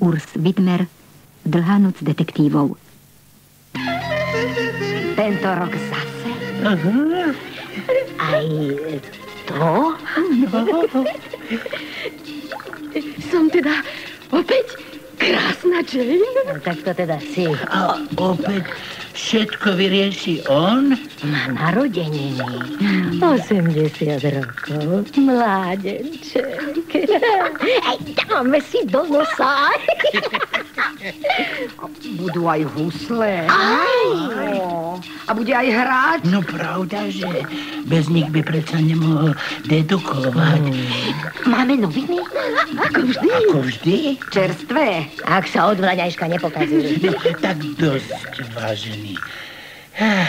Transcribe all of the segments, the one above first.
Urs Widmer, Dlhá noc detektívov. Tento rok zase? Aha. Aj to? No. Som teda opäť krásna Jane. No, tak to teda si. A opäť všetko vyrieši on? Má narodeniny. 80 rokov. Mládenček. Dáme si do nosa. Budú aj husle. Aj. A bude aj hrať. No pravda, že bez nich by predsa nemohol dedukovať. Máme noviny? Ako vždy. Ako vždy? Čerstvé. Ak sa od vlaňajška nepokazili. No, tak dosť, vážený. Ah,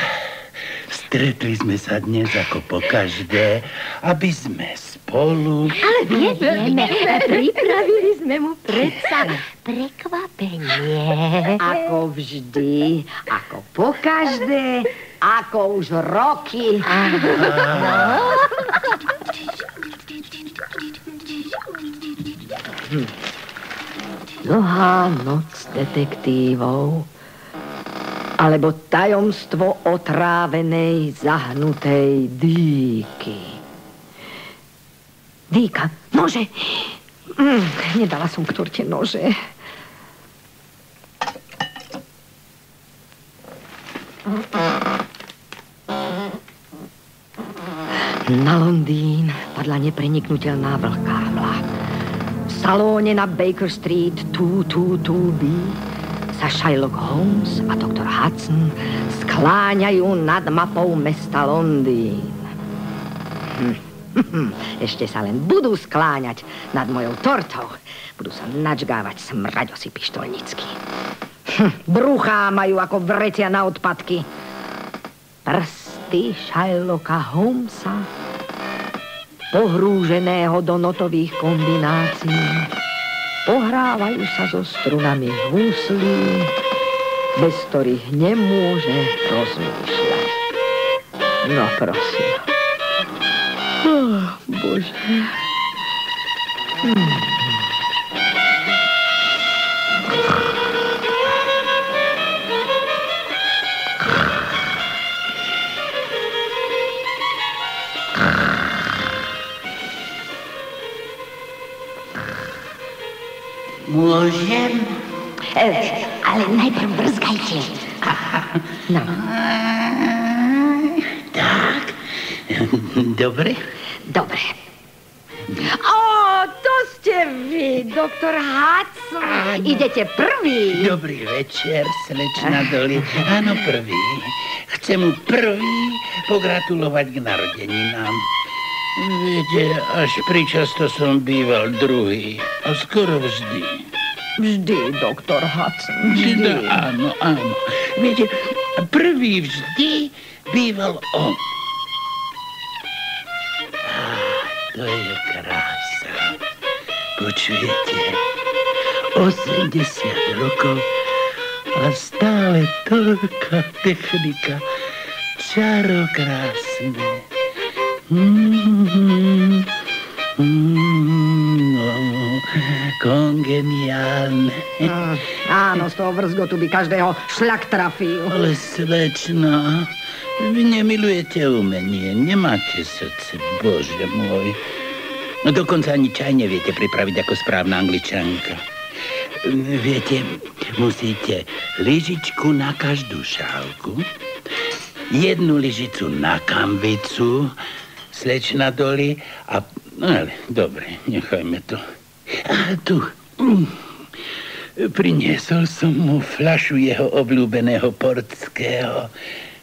Stretli sme sa dnes ako po každé, aby sme spolu... Ale vieme, pripravili sme mu predsa prekvapenie. Ako vždy. Ako po každé. Ako už roky. Dlhá noc detektívov. Alebo tajomstvo otrávenej, zahnutej dýky. Dýka, nože. Mm, nedala som k torte nože. Na Londýn padla nepreniknutelná vlhká hmla. V salóne na Baker Street 222B sa Sherlock Holmes a doktor Hudson skláňajú nad mapou mesta Londýn. Hm. Ešte sa len budú skláňať nad mojou tortou. Budú sa načgávať smraďosy pištolnicky. Hm. Bruchá majú ako vrecia na odpadky. Prsty Sherlocka Holmesa pohrúženého do notových kombinácií pohrávajú sa so strunami húslí, bez ktorých nemôže rozmýšľať. No prosím. Oh, Bože. Hmm. Môžem? E, ale najprv brzgajte. Dobre. dobre. Ó, to ste vy, doktor Hudson. Idete prvý. Dobrý večer, slečna Doli. Áno, prvý. Chcem mu prvý pogratulovať k narodeninám. Viete, až pričasto som býval druhý. A skoro vždy. Vždy, doktor Hudson, Vždy, vždy. áno, áno. Viete, prvý vždy býval on. To je krása. Počujete? 80 rokov a stále toľká technika. Čaro krásne. Mm, mm, no, kongeniálne. Mm, áno, z toho vrzgotu by každého šľak trafil. Ale slečno, vy nemilujete umenie, nemáte srdce, bože môj. No dokonca ani čaj neviete pripraviť ako správna angličanka. Viete, musíte lyžičku na každú šálku, jednu lyžicu na kambicu, slečna doli a... No ale, dobre, nechajme to. A tu... mm, Priniesol som mu flašu jeho obľúbeného portského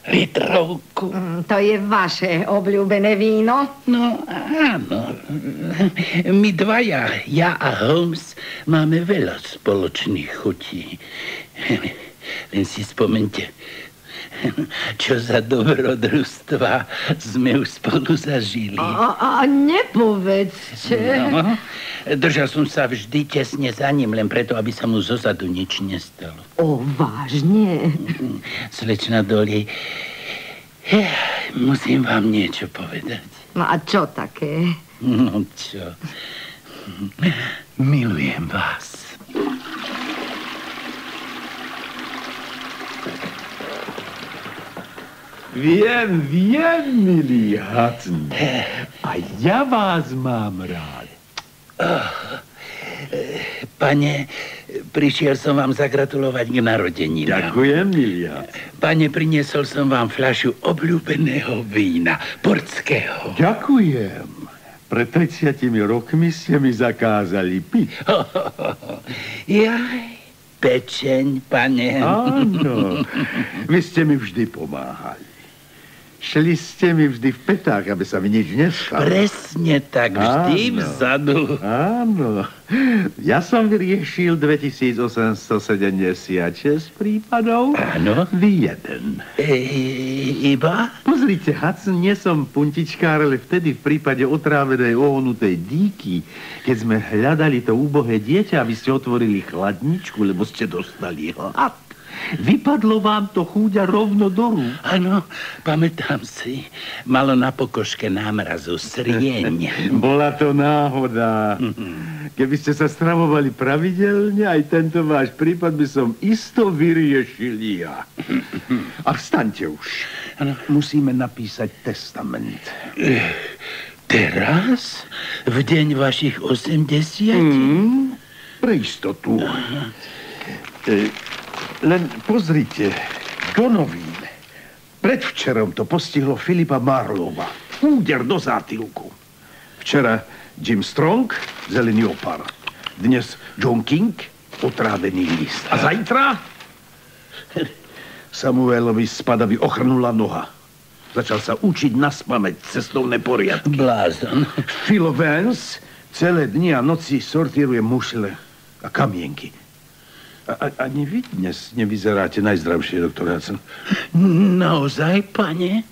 litrovku. Mm, To je vaše obľúbené víno? No áno, my dvaja, ja a Holmes, máme veľa spoločných chutí. Len si spomente, čo za dobrodružstva sme už spolu zažili. A, a nepovedzte. No, držal som sa vždy tesne za ním, len preto, aby sa mu zozadu nič nestalo. O, vážne? Slečna Doli, eh, musím vám niečo povedať. No a čo také? No čo? Milujem vás. Viem, viem, milý Hudson. A ja vás mám rád. Pane, prišiel som vám zagratulovať k narodeninám. Ďakujem, milý Hudson. Pane, priniesol som vám fľašu obľúbeného vína, portského. Ďakujem. Pred 30 rokmi ste mi zakázali piť. Jaj, pečeň, pane. Áno, vy ste mi vždy pomáhali. Šli ste mi vždy v petách, aby sa mi nič nestalo. Presne tak, vždy Áno. vzadu. Áno. Ja som vyriešil 2876 prípadov. Áno. Vy jeden. E, iba? Pozrite, Hudson, nie som puntičkár, ale vtedy v prípade otrávenej ohnutej díky, keď sme hľadali to úbohé dieťa, aby ste otvorili chladničku, lebo ste dostali hlad. Vypadlo vám to chúďa rovno do rúk. Áno, pamätám si. Malo na pokoške námrazu srieň. Bola to náhoda. Keby ste sa stravovali pravidelne, aj tento váš prípad by som isto vyriešil ja. A vstaňte už. Musíme napísať testament. Teraz? V deň vašich 80? Mm, pre istotu. E, len pozrite, Donovín. Predvčerom to postihlo Filipa Marlova. Úder do zátilku. Včera Jim Strong, zelený opar. Dnes John King, otrávený list. A zajtra? Samuelovi spadavi ochrnula noha. Začal sa učiť na spameť cestovné poriadky. Blázon. Phil Vance celé dni a noci sortíruje mušle a kamienky. A, ani vy dnes nevyzeráte najzdravšie, doktor Hudson. Naozaj, pane?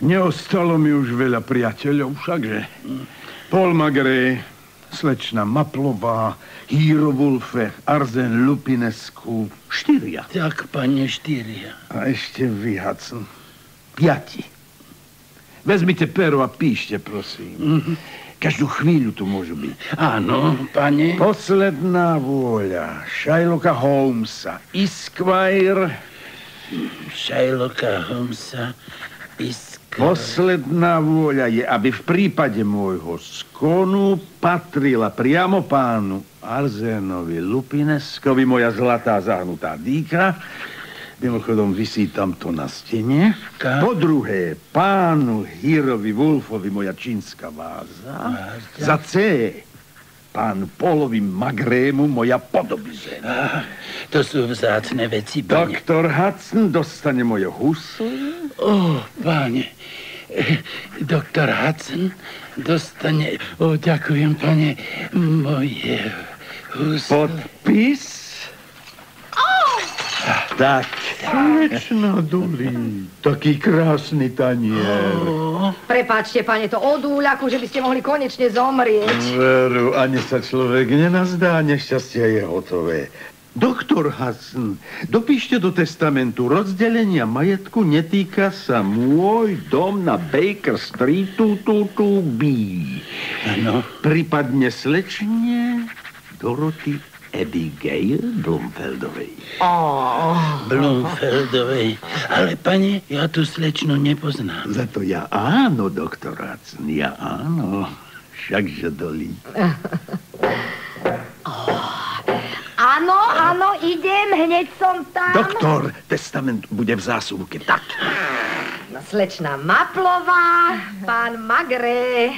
Neostalo mi už veľa priateľov, všakže. Paul Magre, slečna Maplová, Hiro Wolfe, Arzen Lupinescu, štyria. Tak, pane, štyria. A ešte vy, Hudson, piati. Vezmite pero a píšte, prosím. Každú chvíľu tu môžu byť. Áno, pane. Posledná vôľa Shylocka Holmesa, Esquire. Sherlocka Holmesa, Isk... Posledná vôľa je, aby v prípade môjho skonu patrila priamo pánu Arzénovi Lupineskovi moja zlatá zahnutá dýka. Mimochodom, vysí tamto na stene. Ka- Po druhé, pánu Hirovi Wolfovi moja čínska váza. Za C, pánu Polovi Magrému moja podobizeň. Á, to sú vzácne veci, pane. Doktor Hudson dostane moje husle. Ó, pane. Eh, Doktor Hudson dostane... Ó, ďakujem, pane. Moje husle. Podpis? Tak. Slečna Duli, taký krásny tanier. Prepáčte, pane, to od úľaku, že by ste mohli konečne zomrieť. Veru, ani sa človek nenazdá, nešťastie je hotové. Doktor Hudson, dopíšte do testamentu, rozdelenia majetku netýka sa môj dom na Baker Street, tu, tu, tu, B. Áno. Prípadne slečne Doroty Abigail Blumfeldovej. Blumfeldovej. Ale, pane, ja tú slečnu nepoznám. Za to ja áno, doktor Hudson, ja áno. Všakže dolí. Áno, áno, idem, hneď som tam. Doktor, testament bude v zásuvke. Tak. No, slečna Maplová, pán Magre.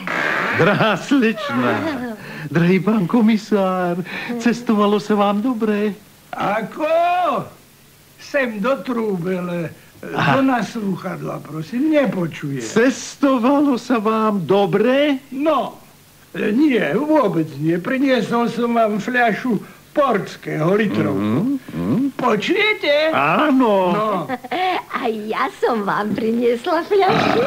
Drahá slečna, drahý pán komisár, cestovalo sa vám dobre? Ako? Sem do trúbele, do naslúchadla, prosím, nepočuje. Cestovalo sa vám dobre? No, nie, vôbec nie. Priniesol som vám fľašu portského litrov. Počujete? Áno. No, A ja som vám priniesla fľašu,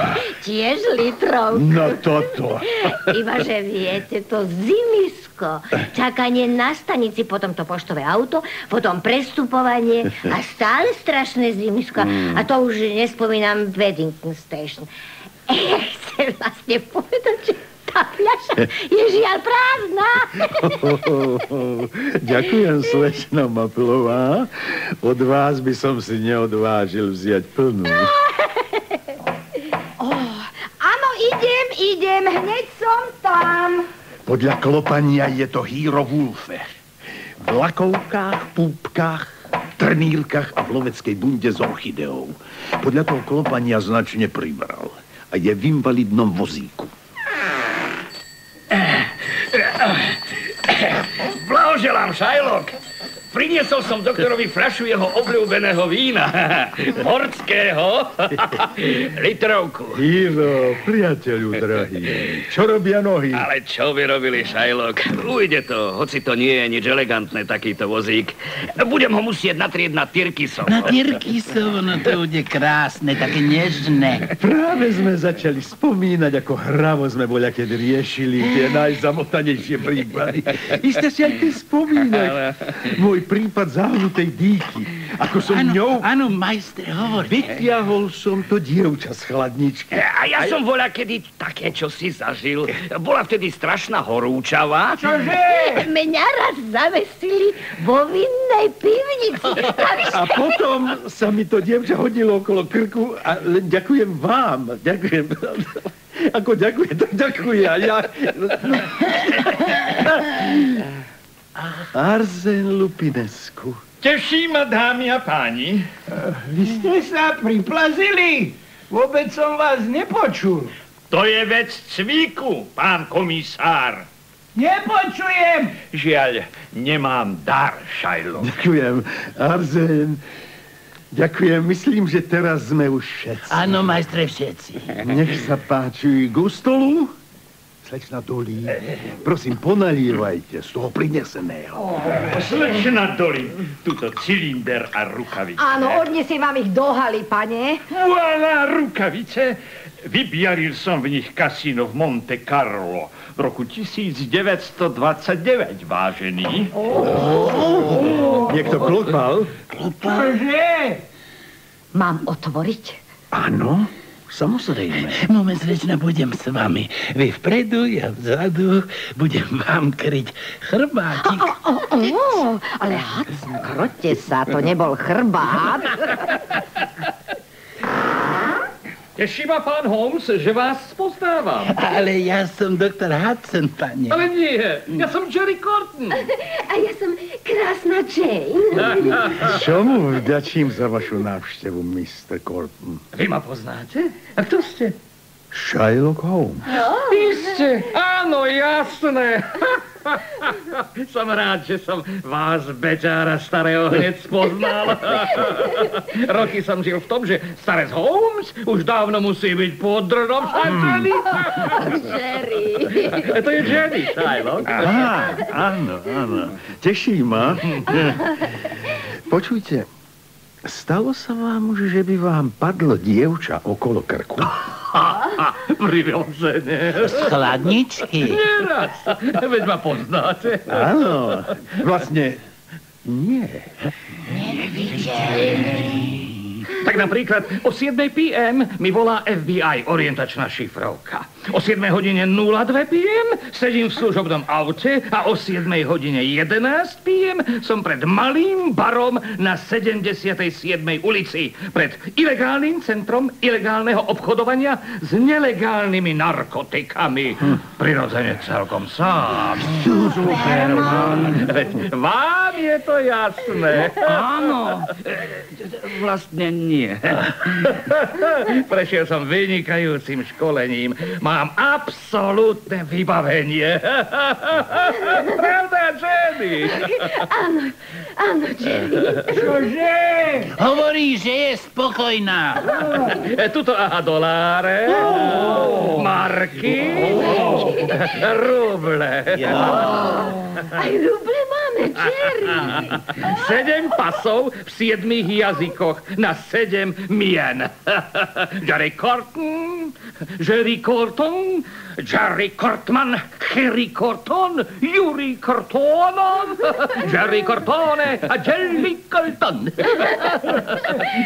tiež litrov. No toto. Iba, že viete, to zimisko, čakanie na stanici, potom to poštové auto, potom prestupovanie a stále strašné zimisko. A to už nespomínam Weddington Station. Eh, chcem vlastne povedať, že a fľaša je žiaľ prázdna. Ďakujem, slečna Mapilová. Od vás by som si neodvážil vziať plnú. Áno, idem, idem, hneď som tam. Podľa klopania je to Hero Wulfe. V lakovkách, púpkach, trnírkach a v loveckej bunde s orchideou. Podľa toho klopania značne pribral a je v invalidnom vozíku. Blahoželám, Shylock. Priniesol som doktorovi fľašu jeho obľúbeného vína. Morského. Litrovku. Hiro, priateľu drahý, čo robia nohy? Ale čo by robili, Shylock? Ujde to, hoci to nie je nič elegantné, takýto vozík. Budem ho musieť natrieť na Tyrkisov. Na Tyrkisov, no to bude krásne, také nežné. Práve sme začali spomínať, ako hravo sme boľa, keď riešili tie najzamotanejšie prípady. Iste si aj ty spomínať. Môj prípad zahnutej dýky. Ako som Áno, ňou... áno, majstre, hovor. Vyťahol som to dievča z chladničky. A ja som voľa kedy také, čo si zažil. Bola vtedy strašná horúčava. Čože? Mňa raz zavesili vo vinnej pivnici. A potom sa mi to dievča hodilo okolo krku a ďakujem vám. Ďakujem. Ako ďakuje, tak ďakuje. A ja... Arzen Lupinescu. Teší ma, dámy a páni. Vy ste sa priplazili. Vôbec som vás nepočul. To je vec cvíku, pán komisár. Nepočujem. Žiaľ, nemám dar, Šajlo. Ďakujem. Arzen. Ďakujem. Myslím, že teraz sme už všetci. Áno, majstre, všetci. Nech sa páči. Gustolu? Slečna Dolí, prosím, ponalievajte z toho prineseného. Slečna Doli, tuto cylinder a rukavice. Áno, odnesiem vám ich do haly, pane. Voilà, rukavice. Vybiaril som v nich kasíno v Monte Carlo v roku 1929, vážený. Niekto klopal? Čože? Mám otvoriť? Áno, samozrejme. Moment, slečna, budem s vami. Vy vpredu, ja vzadu, budem vám kryť chrbátik. O, o, ale Hudson, krote sa, to nebol chrbát. Teší ma, pán Holmes, že vás spoznávam. Ale ja som doktor Hudson, pane. Ale nie, ja som Jerry Corton. A ja som krásna Jane. Čomu vďačím za vašu návštevu, Mr. Corton? Vy ma poznáte? A kto ste? Shylock Holmes. Iste, áno, jasné. som rád, že som vás, beťára starého, hneď spoznal. Roky som žil v tom, že starec Holmes už dávno musí byť pod drdom šanceli. Jerry. to je Jenny, Shylock. Á, áno, áno. Teší ma. Počujte, stalo sa vám už, že by vám padlo dievča okolo krku? Prirodzene. Z chladničky. Neraz. Veď ma poznáte. Áno, vlastne nie. Tak napríklad o 7 p.m. mi volá FBI orientačná šifrovka. O 7 hodine 02 p.m. sedím v služobnom aute a o 7 hodine 11 p.m. som pred malým barom na 77. ulici. Pred ilegálnym centrom ilegálneho obchodovania s nelegálnymi narkotikami. Prirodzene celkom sám. Superman. Vám je to jasné. Áno, vlastne nie. Prešiel som vynikajúcim školením. Mám absolútne vybavenie. Pravda, Jenny? Áno, Jerry. Čože? Hovorí, že je spokojná. E, Tuto aha doláre, marky, ruble. Aj ruble máme, Jerry. Sedem pasov v siedmých jazykoch na sedem mien. Jerry Corton, Jerry Corton, Então, Jerry Cortman, Harry Corton, Yuri Cortonov, Jerry Cortone a Jerry Corton.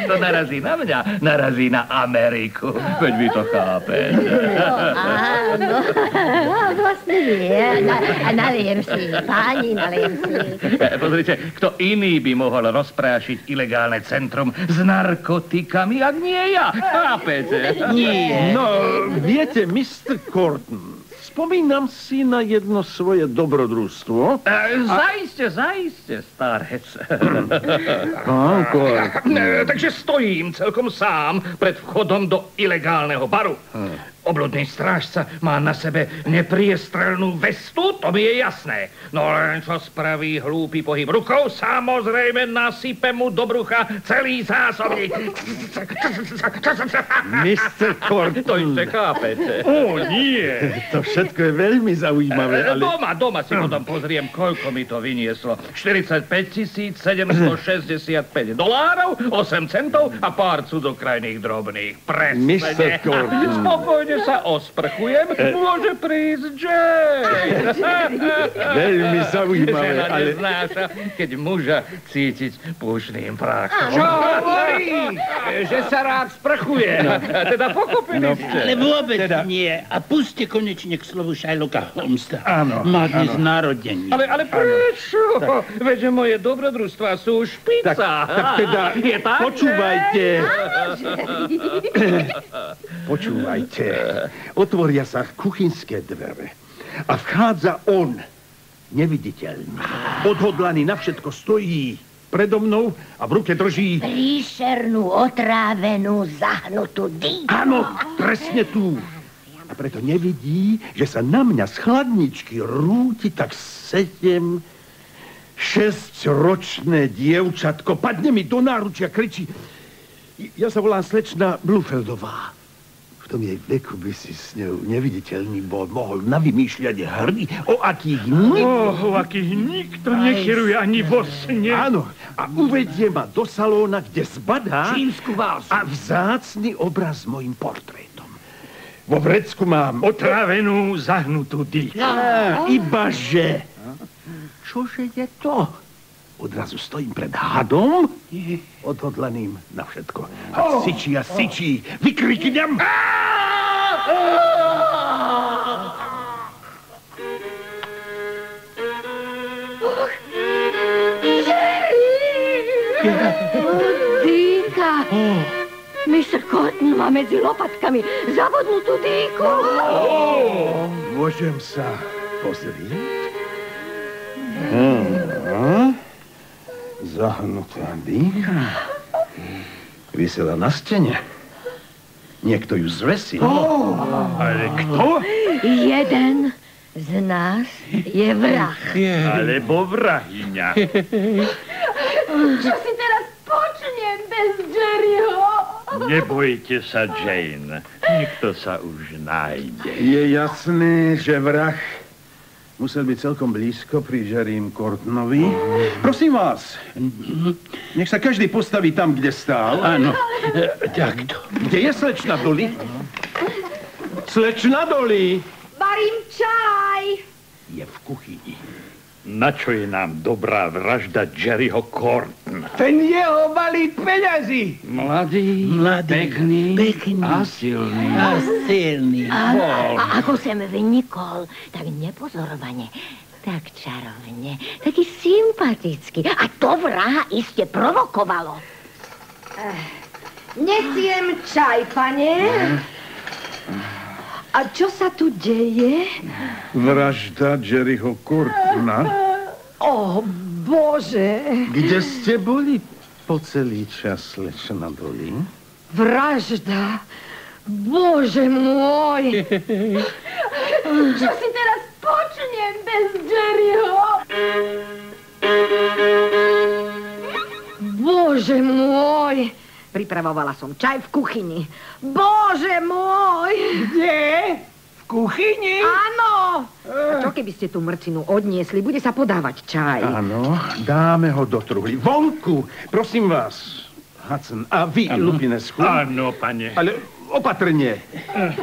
To narazí na mňa, narazí na Ameriku. Veď vy to chápete. Áno, vlastne nie. Na, naliem si, páni, naliem si. E, Pozrite, kto iný by mohol rozprášiť ilegálne centrum s narkotikami, ak nie ja. Chápete? Nie. No, viete, Mr. Corton, Kortn, spomínam si na jedno svoje dobrodružstvo. E, zaiste, zaiste, starec. E, takže stojím celkom sám pred vchodom do ilegálneho baru. Obludný strážca má na sebe nepriestrelnú vestu, to mi je jasné. No len čo spraví hlúpy pohyb rukou, samozrejme nasype mu do brucha celý zásobník. Mr. Kortn. To ešte chápete. O, nie. To všetko je veľmi zaujímavé, E, ale... Doma, doma si potom pozriem, koľko mi to vynieslo. 45 765 dolárov, 8 centov a pár cudzokrajných drobných. Presne. Mr. Gordon. Spokojne sa osprchujem, môže prísť Jane. Veľmi zaujímavé, Žena ale... neznáša, keď muža cítiť púšným prachom. Čo hovorí? Že sa rád sprchuje. Teda pochopili ste. Ale vôbec nie. A puste konečne k slovu Shylocka Holmesa. Áno, Má dnes narodení. Ale, ale prečo? Veď moje dobrodružstvá sú špica. Tak, tak teda, Je tak? počúvajte. Počúvajte. Otvoria sa kuchynské dvere a vchádza on, neviditeľný, odhodlaný na všetko stojí predo mnou a v ruke drží... Príšernú, otrávenú, zahnutú dýku. Áno, presne tu. A preto nevidí, že sa na mňa z chladničky rúti tak sedem, šesťročné dievčatko. Padne mi do náručia, kričí. Ja sa volám slečna Blufeldová. Tom jej veku by si s ňou neviditeľný bol mohol navymýšľať hry, o akých nik... Oh, akých nikto nechyruje ani vo sne. Áno, a uvedie ma do salóna, kde zbadá... Čínsku vázu. A vzácny obraz s mojim portrétom. Vo vrecku mám... Otrávenú, zahnutú dýku. Á, ibaže. Čože je to? Odrazu stojím pred hadom, odhodlaným na všetko. A syčí a syčí. Vykriknem. Dýka. Mr. Cotton má medzi lopatkami zabudnutú dýku. Môžem sa pozrieť? Zahnutá dýcha. Vysela na stene. Niekto ju zvesil. Ale kto? Jeden z nás je vrah. Alebo vrahyňa. Čo si teraz počnem bez Jerryho? Nebojte sa, Jane. Nikto sa už nájde. Je jasné, že vrah musel byť celkom blízko pri Jerrym Kortnovi. Prosím vás, nech sa každý postaví tam, kde stál. Áno, e, takto. Kde je slečna Dolly? Slečna Dolly Varím čaj. je v kuchyni. Na čo je nám dobrá vražda Jerryho Corton? Ten jeho balík peňazí. Mladý, Mladý, pekný, pekný. a silný. A silný. A, a ako sem vynikol, tak nepozorovane, tak čarovne, taký sympatický. A to vraha iste provokovalo. Nesiem čaj, pane. A čo sa tu deje? Vražda Jerryho Kortna. O, Bože. Kde ste boli po celý čas, slečna Dolly? Vražda. Bože môj. Čo si teraz počnem bez Jerryho? Bože môj. Pripravovala som čaj v kuchyni. Bože môj. Kde? V kuchyni? Áno. A čo keby ste tú mrcinu odniesli? Bude sa podávať čaj. Áno, dáme ho do truhly. Vonku, prosím vás. Hudson, a vy, Lupinesku. Áno, pane. Ale opatrne.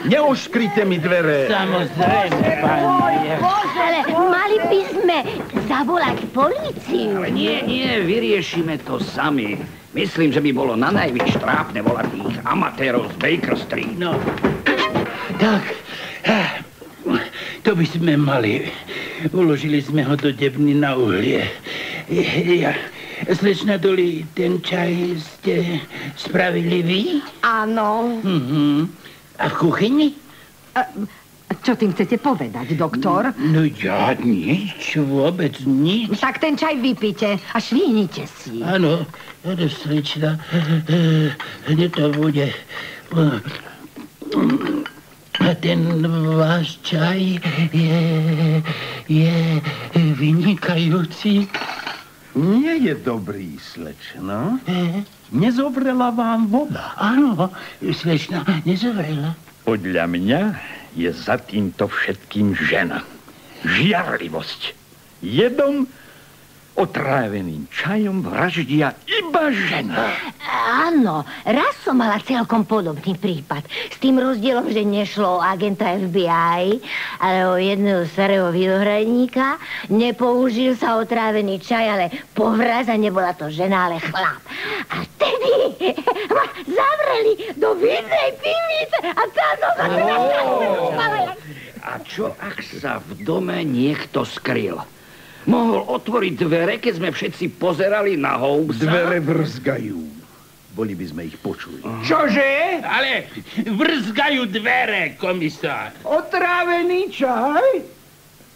Neoškrite mi dvere. Samozrejme, pane. Ale mali by sme zavolať políciu. Ale nie, nie, vyriešime to sami. Myslím, že by bolo na najvyš trápne volať tých amatérov z Baker Street. No, tak, eh, to by sme mali. Uložili sme ho do debny na uhlie. Ja, slečna Doli, ten čaj ste spravili vy? Áno. Mhm. A v kuchyni? Čo tým chcete povedať, doktor? No ja nič, vôbec nič. Tak ten čaj vypite a švihnite si. Áno, áno, slečna, hneď to bude. A ten váš čaj je, je vynikajúci. Nie je dobrý, slečna. Nezovrela vám voda. Áno, slečna, nezovrela. Podľa mňa je za týmto všetkým žena. Žiarlivosť. Jedom otráveným čajom vraždia iba žena. Áno, raz som mala celkom podobný prípad. S tým rozdielom, že nešlo o agenta FBI, ale o jedného starého vydohradníka. Nepoužil sa otrávený čaj, ale povraz a nebola to žena, ale chlap. A vtedy ma zavreli do vidnej pivnice a tá oh. A čo ak sa v dome niekto skryl? Mohol otvoriť dvere, keď sme všetci pozerali na Holmesa? Dvere vrzgajú. Boli by sme ich počuli. Čože? Ale vrzgajú dvere, komisár. Otrávený čaj?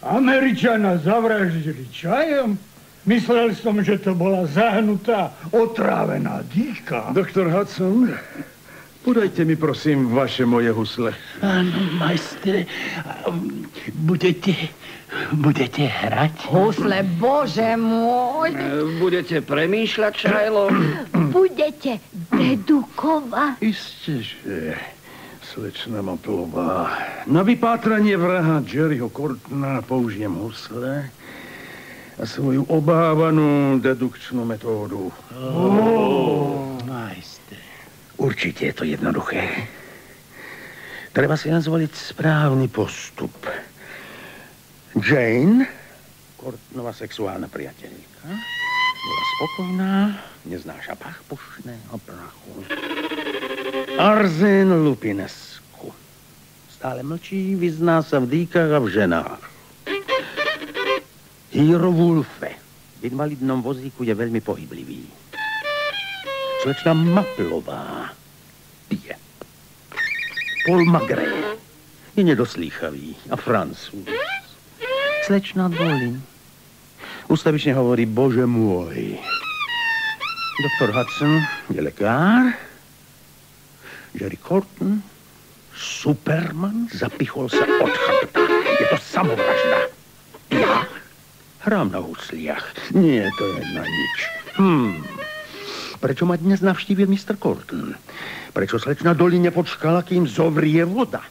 Američana zavraždili čajom? Myslel som, že to bola zahnutá, otrávená dýka. Doktor Hudson, podajte mi prosím vaše moje husle. Áno, majstre, budete Budete hrať? Husle, bože môj. E, budete premýšľať, Šajlo? Budete dedukovať? Isté, že slečna Maplová. Na vypátranie vraha Jerryho Cortona použijem husle a svoju obávanú dedukčnú metódu. Oh. Majster. Určite je to jednoduché. Treba si len zvoliť správny postup. Jane, Kortnova sexuálna priateľka, bola spokojná, neznáša pach pušného prachu. Arzen Lupinesku. Stále mlčí, vyzná sa v dýkach a v ženách. Hero Wolfe v invalidnom vozíku je veľmi pohyblivý. Slečna Maplová pije. Paul Magre je nedoslýchavý a francúz. Slečna Dolly. Ustavične hovorí, bože môj. Doktor Hudson je lekár. Jerry Corton, Superman, zapichol sa od chrbta. Je to samovražda. Ja hrám na husliach. Nie, to je na nič. Hmm. Prečo ma dnes navštívil Mr. Corton? Prečo slečna Dolly nepočkala, kým zovrie voda?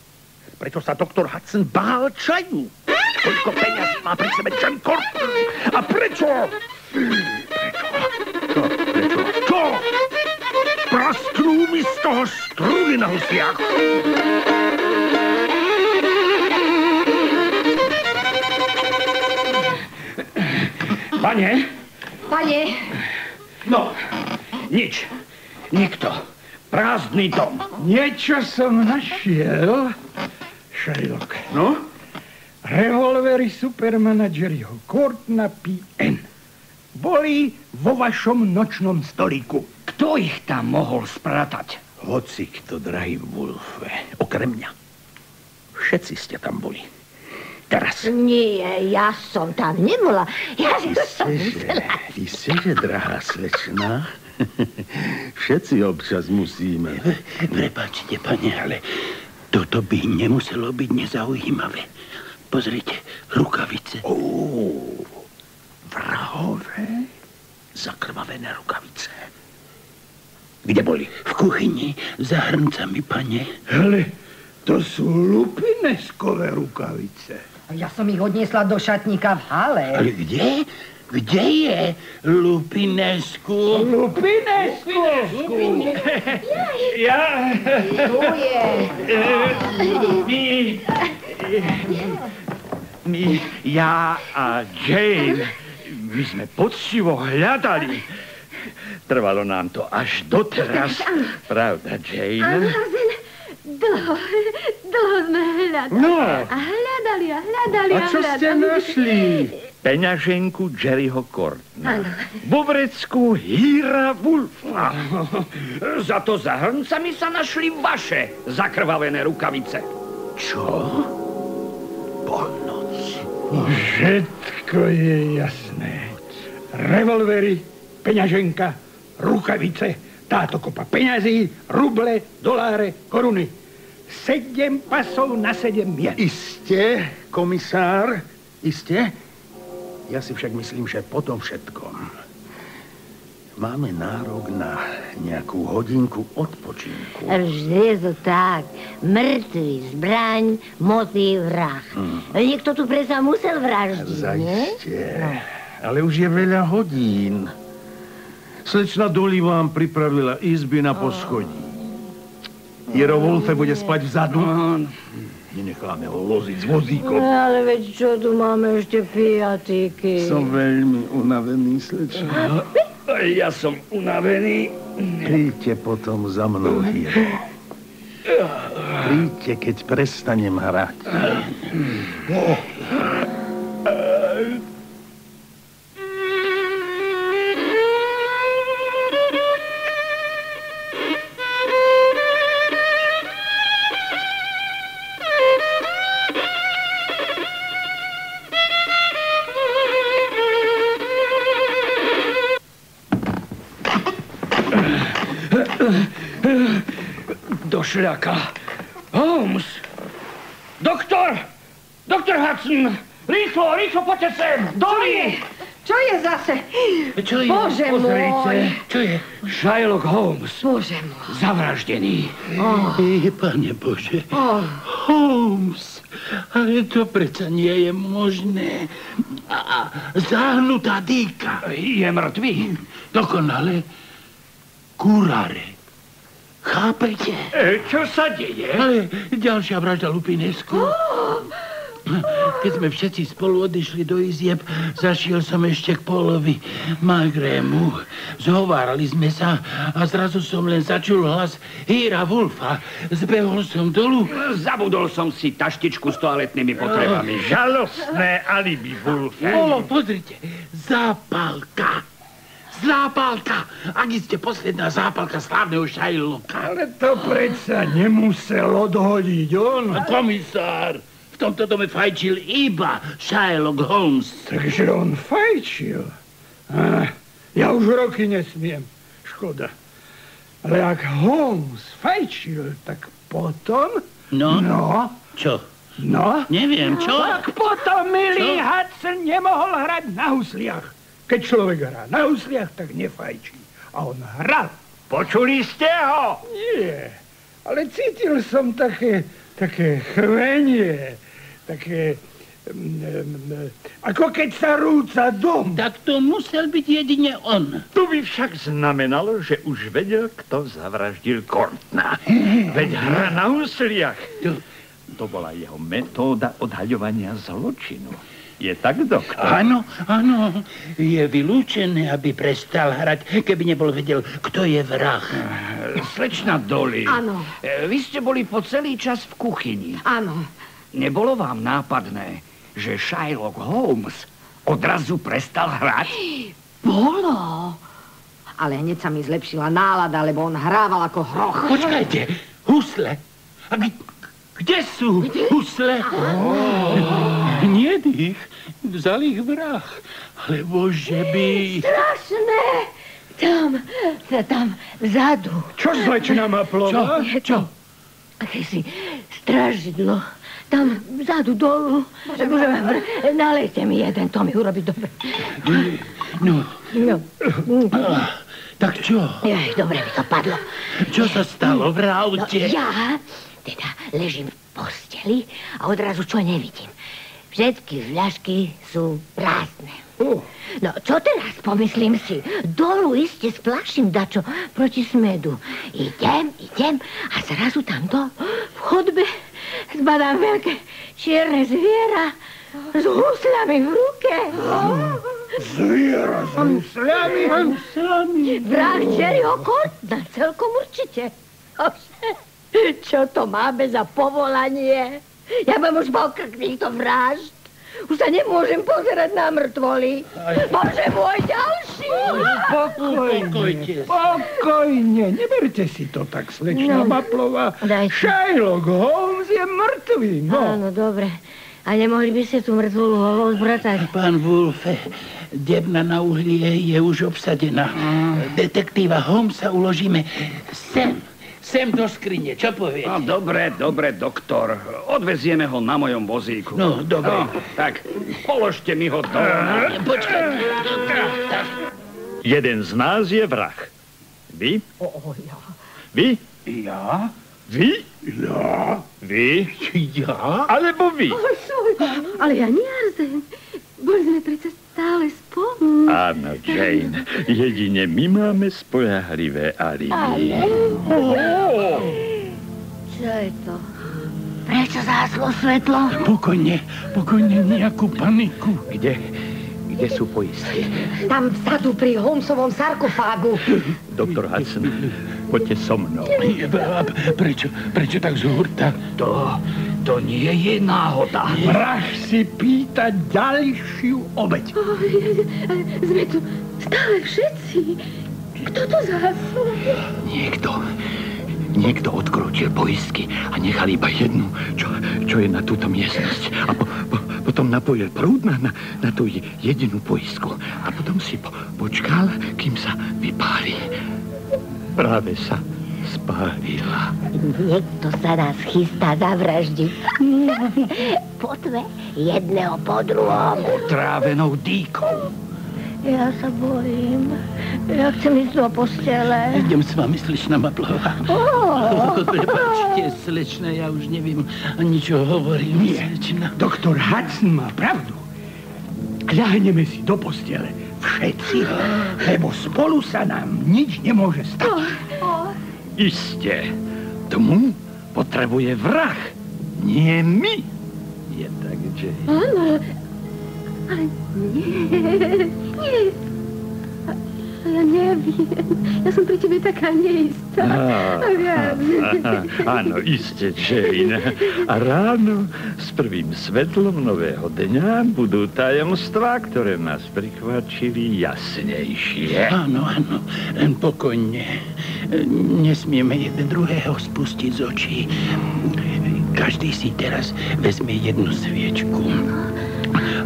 Prečo sa doktor Hudson bál čaju? Koľko peňazí má pri sebe John Corton? A prečo? Prečo? Čo? Prečo? Čo? Prasknú mi z toho struny na husiach. Pane? Pane? No, nič. Nikto. Prázdny dom. Niečo som našiel, Sherlock. No? Revolvery supermanažeriho Courtna PN boli vo vašom nočnom stolíku. Kto ich tam mohol spratať? Hoci kto, drahý Wolfe, okrem mňa. Všetci ste tam boli. Teraz. Nie, ja som tam nebola. Ja som musela... Isté, že, drahá slečna. Všetci občas musíme. Prepačte, pane, ale toto by nemuselo byť nezaujímavé. Pozrite, rukavice. Ó, vrahové zakrvavené rukavice. Kde boli? V kuchyni, za hrncami, pane. Hele, to sú lupineskové rukavice. Ja som ich odniesla do šatníka v hale. Ale kde? Kde je Lupinesku? Lupinesku! Ja... Tu je. My... My, ja a Jane, my sme poctivo hľadali. Trvalo nám to až doteraz. Pravda, Jane? Dlho, dlho sme hľadali. No. A hľadali a hľadali A a čo hľadali. ste našli? Peňaženku Jerryho Cortna. Vo vrecku Híra Wolfa. Za to za hrncami sa našli vaše zakrvavené rukavice. Čo? polnoc. Všetko je jasné. Revolvery, peňaženka, rukavice, táto kopa peňazí, ruble, doláre, koruny. Sedem pasov na sedem mien. Isté, komisár, isté. Ja si však myslím, že po tom všetkom máme nárok na nejakú hodinku odpočinku. Vždy je to tak. Mŕtvy, zbraň, motív, vrah. Niekto tu predsa musel vraždiť, nie? Zaiste. Ale už je veľa hodín. Slečna Dolly vám pripravila izby na poschodí. Jero Wolfe bude spať vzadu. Nenecháme ho loziť s vozíkom. Ale veď čo tu máme ešte pijatíky? Som veľmi unavený, slečna. Ja som unavený. Príďte potom za mnou, Hiro. Príďte, keď prestanem hrať. Do šľaka. Holmes! Doktor! Doktor Hudson! Rýchlo, rýchlo, poďte sem! Dolly! Čo je zase? Čo je? Bože môj. Čo je? Shylock Holmes. Bože môj. Zavraždený. Ej, pane Bože. Holmes, ale to predsa nie je možné. A, a zahnutá dýka. Je mŕtvý. Dokonale. Kurare. Chápete? E, čo sa deje? Ale ďalšia vražda Lupinesku. Keď sme všetci spolu odišli do izieb, zašiel som ešte k Polovi Magrému. Zhovárali sme sa a zrazu som len začul hlas Híra Wolfa. Zbehol som dolu. Zabudol som si taštičku s toaletnými potrebami. Žalostné alibi, Wolfe. Polo, pozrite, zápalka. Zápalka! Ak ste posledná zápalka slávneho Shylocka. Ale to predsa nemusel odhodiť on. Komisár, v tomto dome fajčil iba Shylock Holmes. Takže on fajčil. A, ja už roky nesmiem. Škoda. Ale ak Holmes fajčil, tak potom... No? No? Čo? No? Neviem, čo? Tak potom, milý? Hudson, nemohol hrať na husliach. Keď človek hrá na husliach, tak nefajčí. A on hral. Počuli ste ho? Nie, ale cítil som také, také chvenie, také... mm, mm, Ako keď sa rúca dom. Tak to musel byť jedine on. To by však znamenalo, že už vedel, kto zavraždil Kortna. Veď hra na úsliach. To, to bola jeho metóda odhaľovania zločinu. Je tak, doktor? Áno, áno. Je vylúčené, aby prestal hrať, keby nebol vedel, kto je vrah. Slečna Dolly. Áno. e, Vy ste boli po celý čas v kuchyni. Áno. Nebolo vám nápadné, že Shylock Holmes odrazu prestal hrať? Bolo. Ale hneď sa mi zlepšila nálada, lebo on hrával ako hroch. Počkajte, husle. A kde, kde sú husle? Nie ich. Vzal ich vrah. Alebo že by... Strašné! Tam, tam, vzadu. Čo zlečina má plova? Je to akési stražidlo. Tam vzadu dolu. Bože, nalejte mi jeden, to mi urobí dobre. No, No, tak čo? Jej, dobre mi to padlo. Čo sa stalo v No, raute? ja teda ležím v posteli a odrazu čo nevidím. Všetky fľašky sú prázdne. No, čo teraz, pomyslím si, dolu iste splaším dačo proti smedu. Idem, idem a zrazu tam dol v chodbe zbadám veľké čierne zviera s husľami v ruke. Zviera s husľami. Vrah Jerryho Kortna, celkom určite. Čo to máme za povolanie? Ja mám už bol krk týchto vražd. Už sa nemôžem pozerať na mŕtvoly. Bože môj, ďalší! Upokojte sa. Pokojne, neberte si to tak, slečna No. Maplová. Dajte. Shylock Holmes je mŕtvý, no. Áno, dobre. A nemohli by ste tú mŕtvolu hovou zbratať? Pán Wolfe, debna na uhlie je už obsadená. Detektíva Holmesa uložíme sem. Sem do skrine, čo poviete? No, dobre, dobre, doktor. Odvezieme ho na mojom vozíku. No, dobre. No, tak, položte mi ho do... Počkaj. Jeden z nás je vrah. Vy? O, o, ja. Vy? Ja? Vy? Ja? Vy? Ja? Alebo vy? Svoj, ale ja nie Arzen. Boli sme predsa stále spolu. Áno, Jane. Jedine my máme spolahlivé alibi. Čo je to? Prečo záslo svetlo? Pokojne, pokojne, nejakú paniku. Kde? Kde sú poistky? Tam vzadu pri Holmesovom sarkofágu. Doktor Hudson, poďte so mnou. Prečo, prečo tak z hurta? To, to nie je náhoda. Vrah si pýta ďalšiu obeď. Sme tu stále všetci. Kto to zásol? Niekto, niekto odkrútil poistky a nechal iba jednu, čo, čo je na túto miestnosť. A po, po, potom napojil prúd na, na, na tú je- jedinú poistku. A potom si po, počkal, kým sa vypáli. Práve sa spálila. Niekto sa nás chystá zavraždiť. Potve jedného po druhom. Trávenou dýkou. Ja sa bojím. Ja chcem ísť do postele. Idem s vami, slečna Maplová. Oh. Prepačte, slečna, ja už neviem ani čo hovorím, Nie. slečna. Doktor Hudson má pravdu. Kľahneme si do postele. Všetci, lebo spolu sa nám nič nemôže stať. Iste. Tomu potrebuje vrah. Nie my. Je tak, Jane. Áno, ale nie, nie. A, ja neviem. Ja som pri tebe taká neistá. A viac. Áno, iste, Jane. A ráno s prvým svetlom nového dňa budú tajomstvá, ktoré nás prikvačili jasnejšie. Áno, áno, len pokojne. Nesmieme jeden druhého spustiť z očí. Každý si teraz vezme jednu sviečku.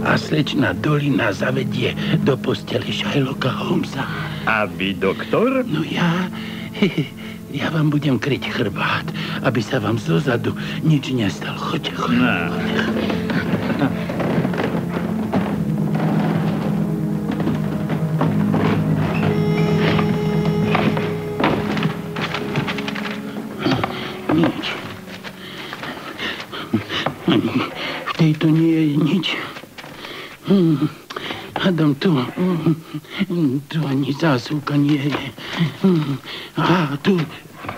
A slečna Dolina zavedie do postele Shylocka Holmesa. A vy, doktor? No ja... Ja vám budem kryť chrbát, aby sa vám zozadu nič nestalo. Choďte, choďte. No. Nič. V tejto nie je nič. Hádam tu, tu ani zásuvka nie je. A tu,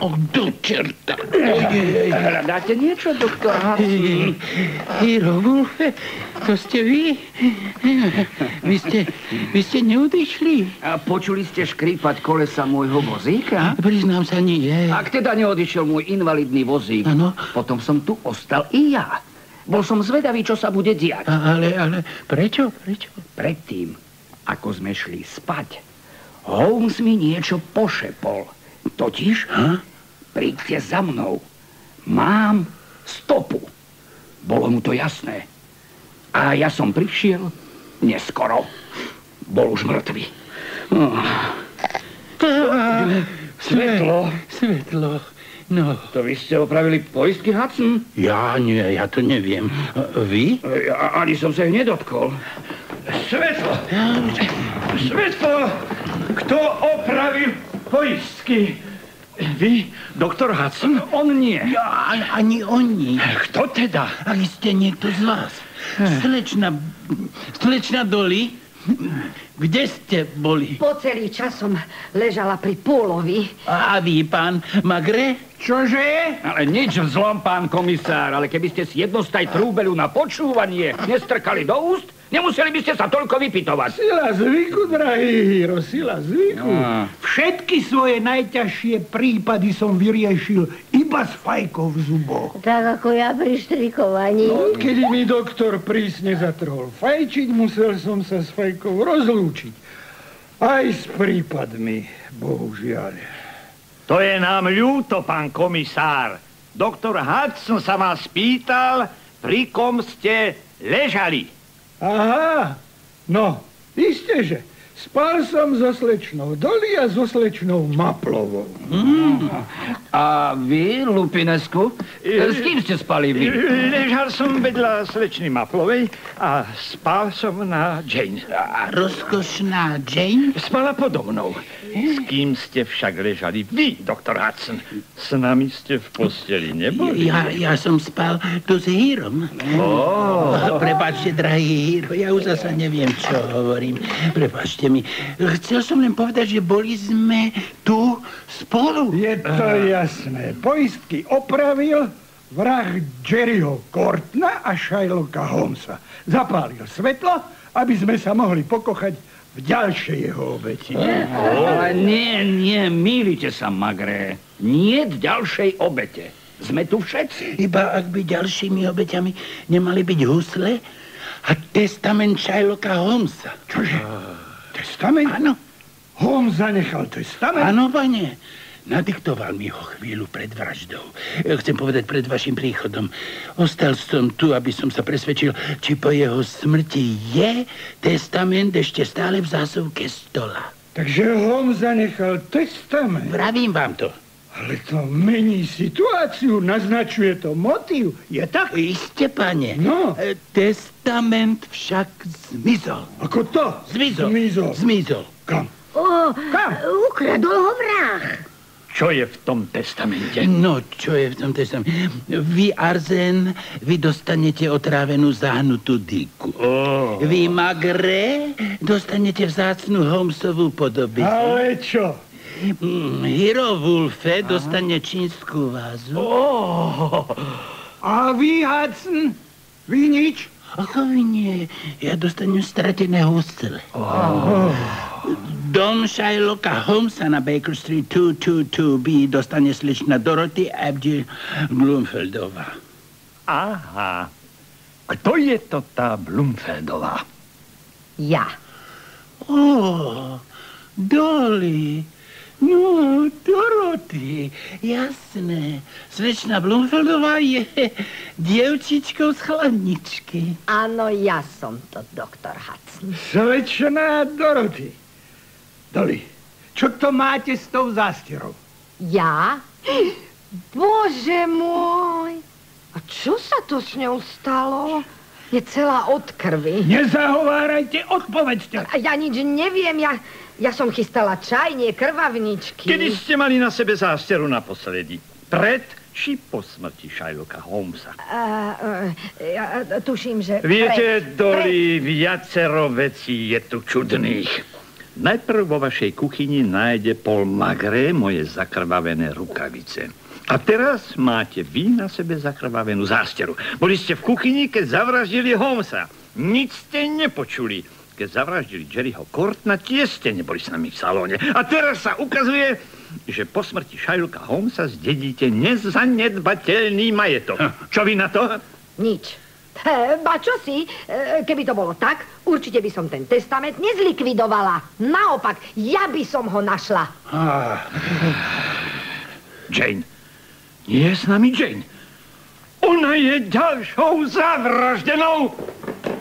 o do čerta. Ojej. Hľadáte niečo, doktor? Hero Wolfe, to ste vy? Vy ste, vy ste neodišli? A počuli ste škrípať kolesa môjho vozíka? Priznám sa, nie. Ak teda neodišiel môj invalidný vozík, Áno. potom som tu ostal i ja. Bol som zvedavý, čo sa bude diať. A- Ale, ale, prečo, prečo? Predtým, ako sme šli spať, Holmes mi niečo pošepol. Totiž, Ha? príďte za mnou. Mám stopu. Bolo mu to jasné. A ja som prišiel neskoro. Bol už mŕtvý. Svetlo. Svetlo. No, To vy ste opravili poistky, Hudson? ja nie, ja to neviem. A Vy? Ja, ani som sa ich nedotkol. Svetlo! Svetlo! Kto opravil poistky? Vy, doktor Hudson? On nie. Ja, ani oni. Kto teda? Ak ste niekto z vás. Slečna, slečna Doli, kde ste boli? Po celý čas som ležala pri púlovi. A vy, pán Magre? Čože? Ale nič v zlom, pán komisár, ale keby ste si jednostaj trúbelu na počúvanie nestrkali do úst, nemuseli by ste sa toľko vypitovať. Sila zvyku, drahý Hiro, sila zvyku. No. Všetky svoje najťažšie prípady som vyriešil iba s fajkou v zuboch. Tak ako ja pri štrikovaní. Odkedy mi doktor prísne zatrhol fajčiť, musel som sa s fajkou rozlúčiť. Aj s prípadmi, bohužiaľ. To je nám ľúto, pán komisár. Doktor Hudson sa vás pýtal, pri kom ste ležali. Aha, no, isté. Spal som so slečnou Doli a so slečnou Maplovou. Mm. A vy, Lupinesku, s kým ste spali vy? Ležal som vedľa slečny Maplovej a spal som na Jane. A rozkošná Jane? Spala podo mnou. S kým ste však ležali vy, doktor Hudson? S nami ste v posteli neboli? Ja, ja som spal tu s Hírom. Oh. Prepačte, drahý Híro, ja už zasa neviem, čo hovorím. Prepačte mi. Chcel som len povedať, že boli sme tu spolu. Je to jasné. Poistky opravil vrah Jerryho Kortna a Shylocka Holmesa. Zapálil svetlo, aby sme sa mohli pokochať v ďalšej jeho obeti. Ale nie, nie, mýlite sa, Magré. Nie v ďalšej obete. Sme tu všetci. Iba ak by ďalšími obeťami nemali byť husle a testament Shylocka Holmesa. Čože? Testament? Áno. Holmes zanechal testament? Áno, pane. Nadiktoval mi ho chvíľu pred vraždou. Chcem povedať pred vašim príchodom. Ostal som tu, aby som sa presvedčil, či po jeho smrti je testament ešte stále v zásuvke stola. Takže Holmes zanechal testament? Vravím vám to. Ale to mení situáciu, naznačuje to motív. Je tak? Iste, pane. No. E, testament však zmizol. Ako to? Zmizol. Zmizol. Zmizol. Kam? O, Kam? ukradol ho vrah. Čo je v tom testamente? No, čo je v tom testamente? Vy, Arzen, vy dostanete otrávenú zahnutú dyku. Oh. Vy, Magre, dostanete vzácnú Holmesovú podobu. Ale čo? Mm, Hero Wolfe dostane čínsku vázu. Oh. A vy, Hudson? Vy nič? Ako vy nie? Ja dostanem stratené hustle. Oh. Dom Shylocka Holmesa na Baker Street 222B dostane slečna Dorothy Abdi Blumfeldová. Aha. Kto je to tá Blumfeldová? Ja. Ó, Dolly. No, Dorothy, jasné. Slečna Blumfeldová je dievčičkou z chladničky. Áno, ja som to, doktor Hudson. Slečná Dorothy. Doli, čo to máte s tou zásterou? Ja? Bože môj! A čo sa to s ňou stalo? Je celá od krvi. Nezahovárajte, odpovedzte. Ja nič neviem, ja, ja som chystala čaj, nie krvavničky. Kedy ste mali na sebe zásteru naposledy? Pred či po smrti Shylocka Holmesa? A, uh, ja tuším, že... Viete, pred- Dolly, viacero vecí je tu čudných. Najprv vo vašej kuchyni nájde Paul Magre moje zakrvavené rukavice. A teraz máte vy na sebe zakrvavenú zásteru. Boli ste v kuchyni, keď zavraždili Holmesa. Nič ste nepočuli. Keď zavraždili Jerryho Kortna, tiež ste neboli s nami v salóne. A teraz sa ukazuje, že po smrti Shylocka Holmesa zdedíte nezanedbateľný majetok. Čo vy na to? Nič. E, ba čo si, e, keby to bolo tak, určite by som ten testament nezlikvidovala. Naopak, ja by som ho našla. Ah. Jane. Nie je s nami Jane. Ona je ďalšou zavraždenou.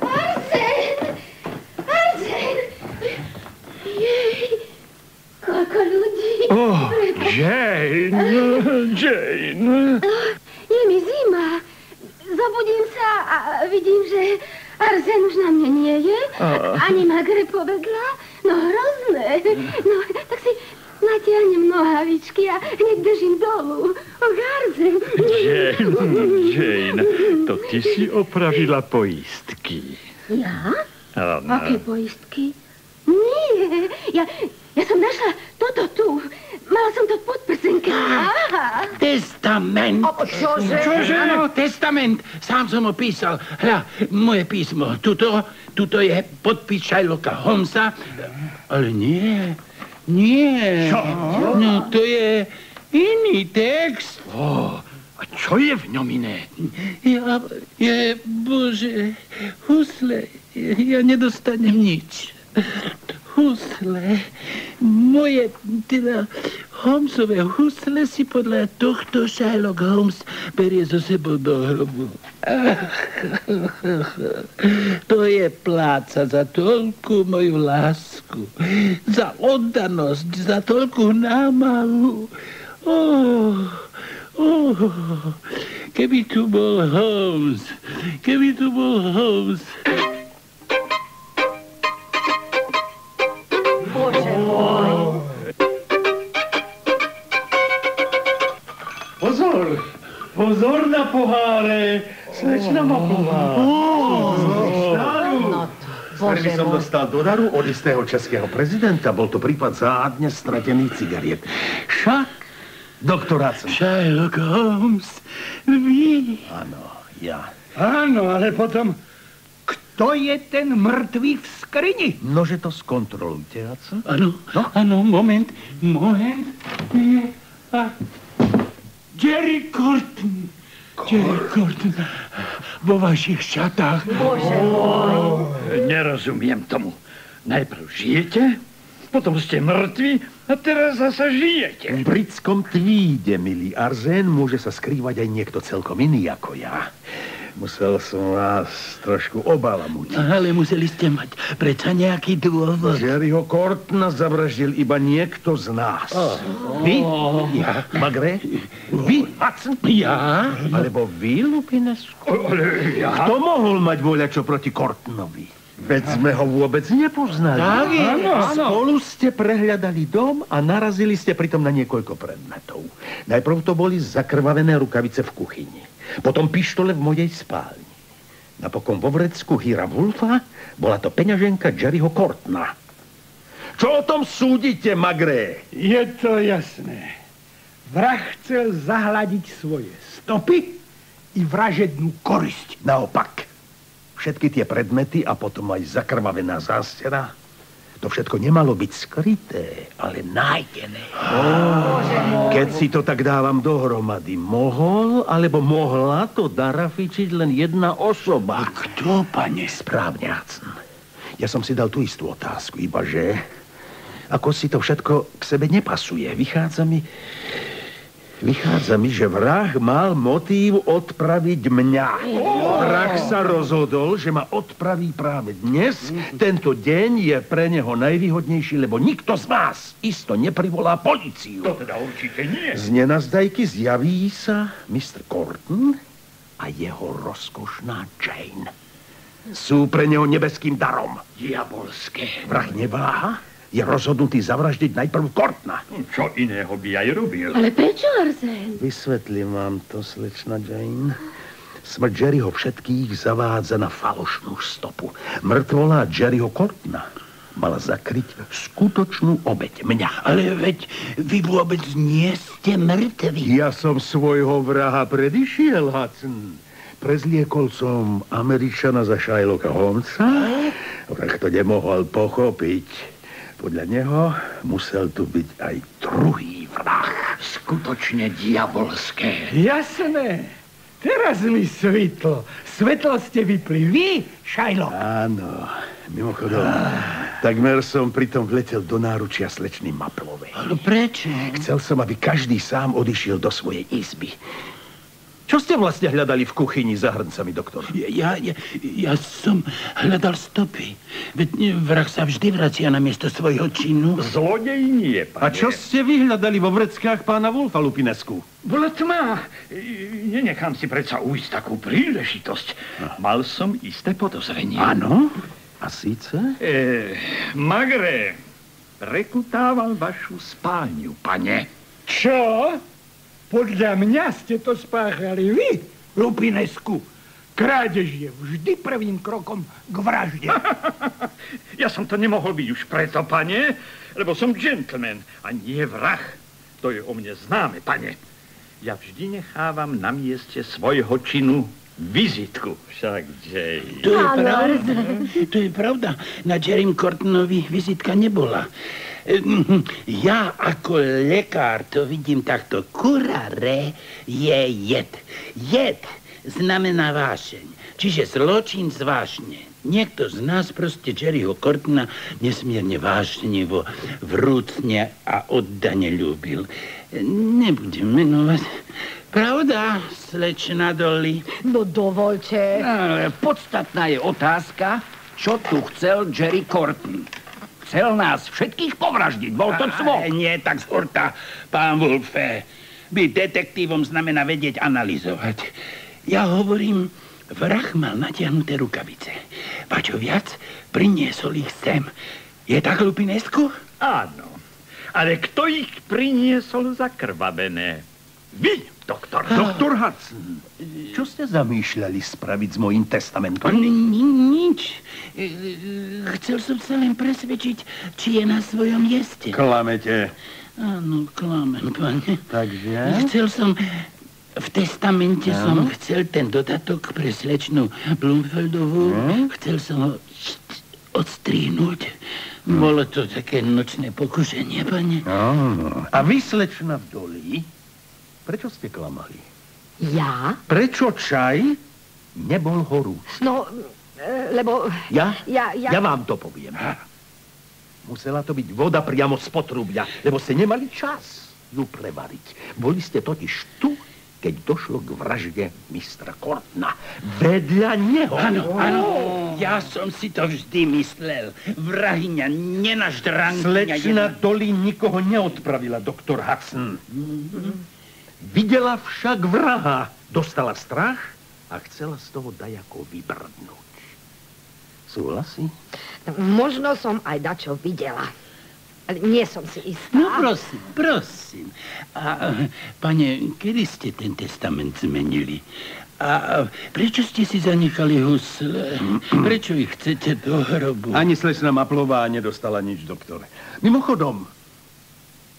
Arzen! Arzen! Jej, koľko ľudí. Oh, Jane, Jane. Je mi zima. Zobudím sa a vidím, že Arzen už na mne nie je. Ani Magre povedla. No hrozné. No, tak si natiahnem nohavičky a hneď bežím dolu. Och, Arzen. Jane, Jane, to ty si opravila poistky. Ja? Áno. Aké poistky? Nie, ja, ja som našla toto tu. Mala som to v podprsenke. Aha. Testament. A čože? Čože? Áno, testament. Sám som ho písal. Hľa, moje písmo. Tuto, tuto je podpis Shylocka Holmesa. Ale nie, nie. Čo? No, to je iný text. Oh, a čo je v ňom iné? Ja, je, bože, husle, ja nedostanem nič. Husle, moje, teda, Holmesové husle si podľa tohto Sherlock Holmes berie zo sebou do hrobu. To je pláca za toľkú moju lásku, za oddanosť, za toľkú námahu. Oh, oh, keby tu bol Holmes, keby tu bol Holmes. Pozor na poháre! Slečna ma poháre. Bože som dostal do daru od istého českého prezidenta. Bol to prípad zádne stratených cigariet. Však, doktor Hudson. Sherlock Holmes, vy. Áno, ja. Áno, ale potom, kto je ten mŕtvý v skrini? Nože to skontrolujte, Hudson. Áno, No? áno, moment, moment. A... Jerry Corton. Jerry Corton. Vo vašich šatách. Nerozumiem tomu. Najprv žijete, potom ste mŕtvi a teraz zasa žijete. V britskom tvíde, milý Arzén, môže sa skrývať aj niekto celkom iný ako ja. Musel som vás trošku obalamutiť. Ale museli ste mať predsa nejaký dôvod. Jerryho Cortona zavraždil iba niekto z nás. Vy? Ja? Magre? Vy? Hudson? Ja? Alebo vy, Lupinesku? Ale ja... Kto mohol mať voľačo proti Cortonovi? Veď sme ho vôbec nepoznali. Tak je. Áno, áno. Spolu ste prehľadali dom a narazili ste pritom na niekoľko predmetov. Najprv to boli zakrvavené rukavice v kuchyni. Potom pištole v mojej spálni. Napokon vo vrecku Hira Wolfa bola to peňaženka Jerryho Cortna. Čo o tom súdite, Magré? Je to jasné. Vrah chcel zahladiť svoje stopy i vražednú korisť. Naopak, všetky tie predmety a potom aj zakrvavená zástera, to všetko nemalo byť skryté, ale nájdené. Keď si to tak dávam dohromady, mohol alebo mohla to darafičiť len jedna osoba. Kto, pane? Správne, Hudson. Ja som si dal tú istú otázku, iba že... Ako si to všetko k sebe nepasuje. Vychádza mi... Vychádza mi, že vrah mal motív odpraviť mňa. Vrah sa rozhodol, že ma odpraví práve dnes. Tento deň je pre neho najvýhodnejší, lebo nikto z vás isto neprivolá policiu. To teda určite nie. Z nenazdajky zjaví sa Mr. Corton a jeho rozkošná Jane. Sú pre neho nebeským darom. Diabolské. Vrah neváha, je rozhodnutý zavraždiť najprv Cortna. Čo iného by aj robil? Ale prečo, Arzen? Vysvetlím vám to, slečna Jane. Smrť Jerryho všetkých zavádza na falošnú stopu. Mŕtvola Jerryho Cortna mala zakryť skutočnú obeď mňa. Ale veď vy vôbec nie ste mŕtvi. Ja som svojho vraha predišiel, Hudson. Prezliekol som Američana za Shylocka Holmesa. Vrah to nemohol pochopiť. Podľa neho musel tu byť aj druhý vrah. Skutočne diabolské. Jasné. Teraz mi svitlo. Svetlo ste vypli vy, Šajlo. Áno, mimochodom, takmer som pritom vletel do náručia slečny Maplovej. Ale prečo? Chcel som, aby každý sám odišiel do svojej izby. Čo ste vlastne hľadali v kuchyni za hrncami, doktor? Ja, ja, ja som hľadal stopy. Veď nie, vrah sa vždy vracia na miesto svojho činu. Zlodej nie, pane. A čo ste vyhľadali vo vreckách pána Wolfa, Lupinesku? Bola tma. Nenechám si predsa ujsť takú príležitosť. Mal som isté podozrenie. Áno? A síce? E, Magre, prekutával vašu spálňu, pane. Čo? Podľa mňa ste to spáchali vy, Lupinesku. Krádež je vždy prvým krokom k vražde. Ja som to nemohol byť už preto, pane, lebo som gentleman a nie vrah. To je o mne známe, pane. Ja vždy nechávam na mieste svojho činu vizitku. Však, Jay. To je pravda. To je pravda. Na Jerrym Cortonovi vizitka nebola. Ja ako lekár to vidím takto. Kurare je jed. Jed znamená vášeň. Čiže zločin zvážne. Niekto z nás proste Jerryho Cortona nesmierne vášnivo, vrúcne a oddane ľúbil. Nebudem menovať. Pravda, slečna Dolly? No dovolte. Ale podstatná je otázka, čo tu chcel Jerry Corton. Chcel nás všetkých povraždiť, bol to cvok. Nie tak z hurta, pán Wolfe. Byť detektívom znamená vedieť analyzovať. Ja hovorím, vrah mal natiahnuté rukavice. Čo viac, priniesol ich sem. Je tak, Lupinesku? Áno. Ale kto ich priniesol zakrvavené? Vy, doktor. Doktor Hudson, čo ste zamýšľali spraviť s mojim testamentom? Ni- ni- Nič. E, e, Chcel som sa len presvedčiť, či je na svojom mieste. Klamete. Áno, klamem, pane. Takže? Chcel som... V testamente Áno. som chcel ten dodatok pre slečnu Blumfeldovú. Hm? Chcel som ho odstrihnúť. Bolo to také nočné pokušenie, pane. Áno. A vy, slečna v doli, prečo ste klamali? Ja? Prečo čaj nebol horú? No, e, lebo... Ja? Ja, ja... Ja vám to poviem. Musela to byť voda priamo z potrubia, lebo ste nemali čas ju prevariť. Boli ste totiž tu, keď došlo k vražde mistra Kortna. Vedľa neho. Áno, áno. Ja som si to vždy myslel. Vrahyňa, nenaždrankňa. Slečna Dolly nikoho neodpravila, doktor Hudson. Videla však vraha, dostala strach a chcela z toho dajako vybrdnúť. Súhlasí? Možno som aj dačo videla. Nie som si istá. No prosím, prosím. A, pane, kedy ste ten testament zmenili? A prečo ste si zanechali husle? Prečo ich chcete do hrobu? Ani slečna Maplová nedostala nič, doktore. Mimochodom,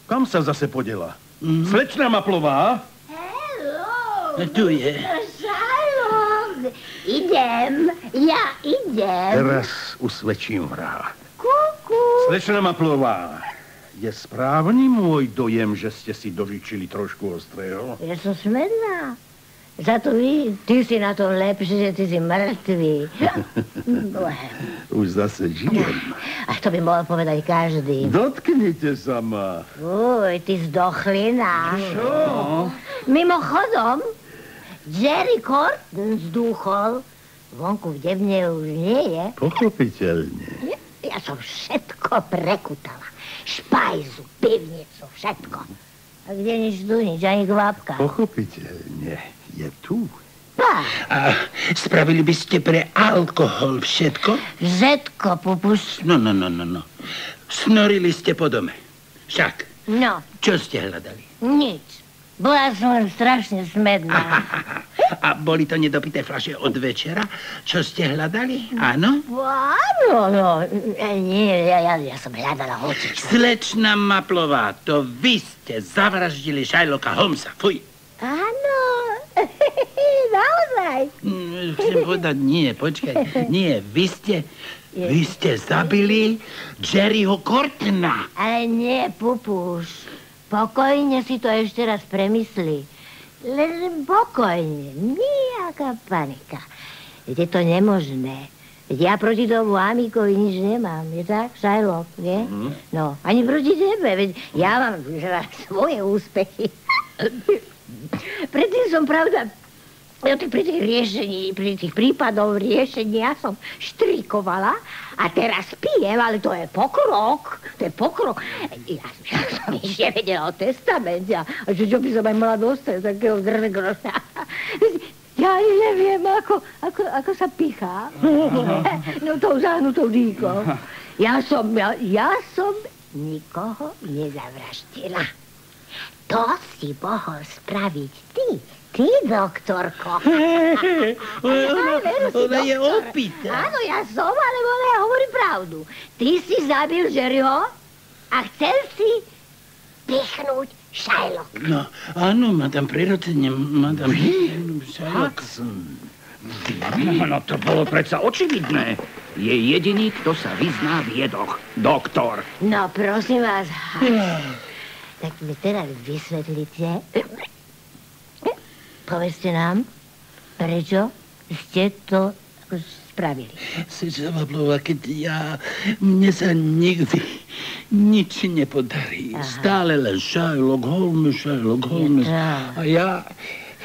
kam sa zase podela? Slečna Maplová? Hello! Tu je. Šalom! Idem, ja idem. Teraz usvedčím vraha. Kuku. Slečna Maplová, je správny môj dojem, že ste si dožičili trošku ostrého? Ja som smedná. Za to vy, ty si na to lepšie, že ty si mŕtvý. Už zase žijem. A to by mohol povedať každý. Dotknite sa ma. Uj, ty zdochlina. Čo? Mimochodom, Jerry Corton zdúchol. Vonku v devne už nie je. Pochopiteľne. Ja som všetko prekutala. Špajzu, pivnicu, všetko. A kde nič tu, nič, ani kvapka. Pochopiteľne. Je tu. A spravili by ste pre alkohol všetko? všetko popuš... No, no, no, no, no. Snorili ste po dome. Však, No, čo ste hľadali? nič. Bola som len strašne smedná. A boli to nedopité fľaše od večera? Čo ste hľadali? Áno? Áno, no, e, nie, ja, ja, ja som hľadala hocičo. Slečna Maplová, to vy ste zavraždili Sherlocka Holmesa. Fuj. Áno, naozaj. Mm, Chcem povedať, nie, počkaj. Nie, vy ste, vy ste zabili Jerryho Cortona. Ale nie, Pupuš. Pokojne si to ešte raz premysli. Len pokojne, nejaká panika. Je to nemožné. Ja proti tomu Amikovi nič nemám, je tak, Shylock, nie? No, ani proti tebe, veď ja mám svoje úspechy. Predtým som, pravda, ja pri tých riešení, pri tých prípadov riešení ja som štrikovala a teraz pijem, ale to je pokrok, to je pokrok. Ja, ja som nič nevedela o testamente a a čo by som aj mala dostať takého grgroša. Ja neviem, ako, ako, ako sa pichá. No tou zahnutou dýkou. Ja som, ja, ja som nikoho nezavraždila. To si mohol spraviť ty, ty, doktorko. Ona, ona je doktor. opitá. Áno, ja som, ale ona hovorí pravdu. Ty si zabil Jerryho a chcel si pichnúť Shylock. No, áno, madam, prirodzene, madam. Sherlock. No, no to bolo predsa očividné. Je jediný, kto sa vyzná v jedoch. Doktor. No, prosím vás. Tak mi teraz vysvetlite. Povedzte nám, prečo ste to spravili. Sečna Pavlova, keď ja... Mne sa nikdy nič nepodarí. Aha. Stále len Sherlock Holmes, Sherlock Holmes. A ja...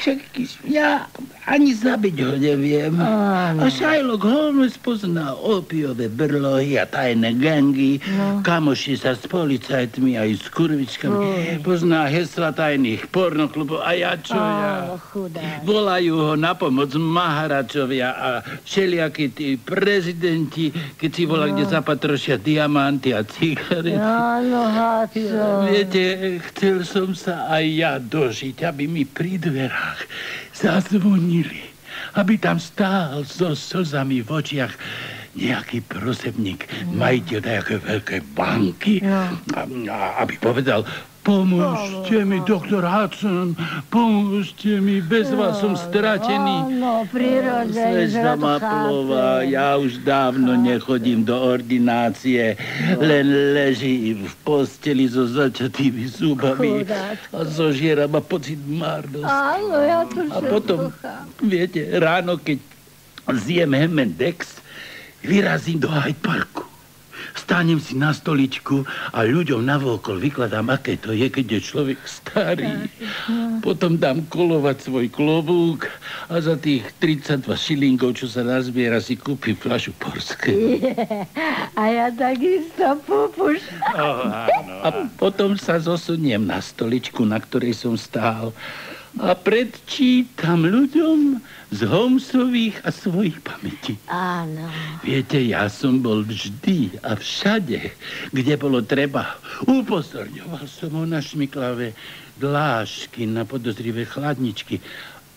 Však ja ani zabiť ho neviem. Áno. A Sherlock Holmes pozná opiové brlohy a tajné gangy, No. kamoši sa s policajtmi aj s kurvičkami, Oj. pozná hesla tajných pornoklubov a ja čo ja? Áno, chudá. Volajú ho na pomoc Maharačovia a všelijakí tí prezidenti, keď si volá, kde zapatrošia diamanty a cigarety. Áno, Haco. Viete, chcel som sa aj ja dožiť, aby mi pri dverách zazvonili. Aby tam stál so slzami v očiach nejaký prosebník, majiteľ nejakej veľkej banky, a, a aby povedal, pomôžte mi, doktor Hudson, pomôžte mi, bez vás som stratený. Áno, prirodzene, že Slečna to Maplová, ja už dávno nechodím do ordinácie, len ležím v posteli so začatými zubami a zožiera ma pocit marnosti. Áno, ja to A potom, viete, ráno, keď zjem Hemendex, vyrazím do Hyde Parku. Stánem si na stoličku a ľuďom navokol vykladám, aké to je, keď je človek starý. Potom dám kolovať svoj klobúk a za tých 32 šilingov, čo sa nazbiera, si kúpim fľašu porské. A ja takisto pupuš. A potom sa zosuniem na stoličku, na ktorej som stál a predčítam ľuďom z Holmesových a svojich pamätí. Áno. Viete, ja som bol vždy a všade, kde bolo treba. Upozorňoval som ho na šmiklavé dlášky, na podozrivé chladničky.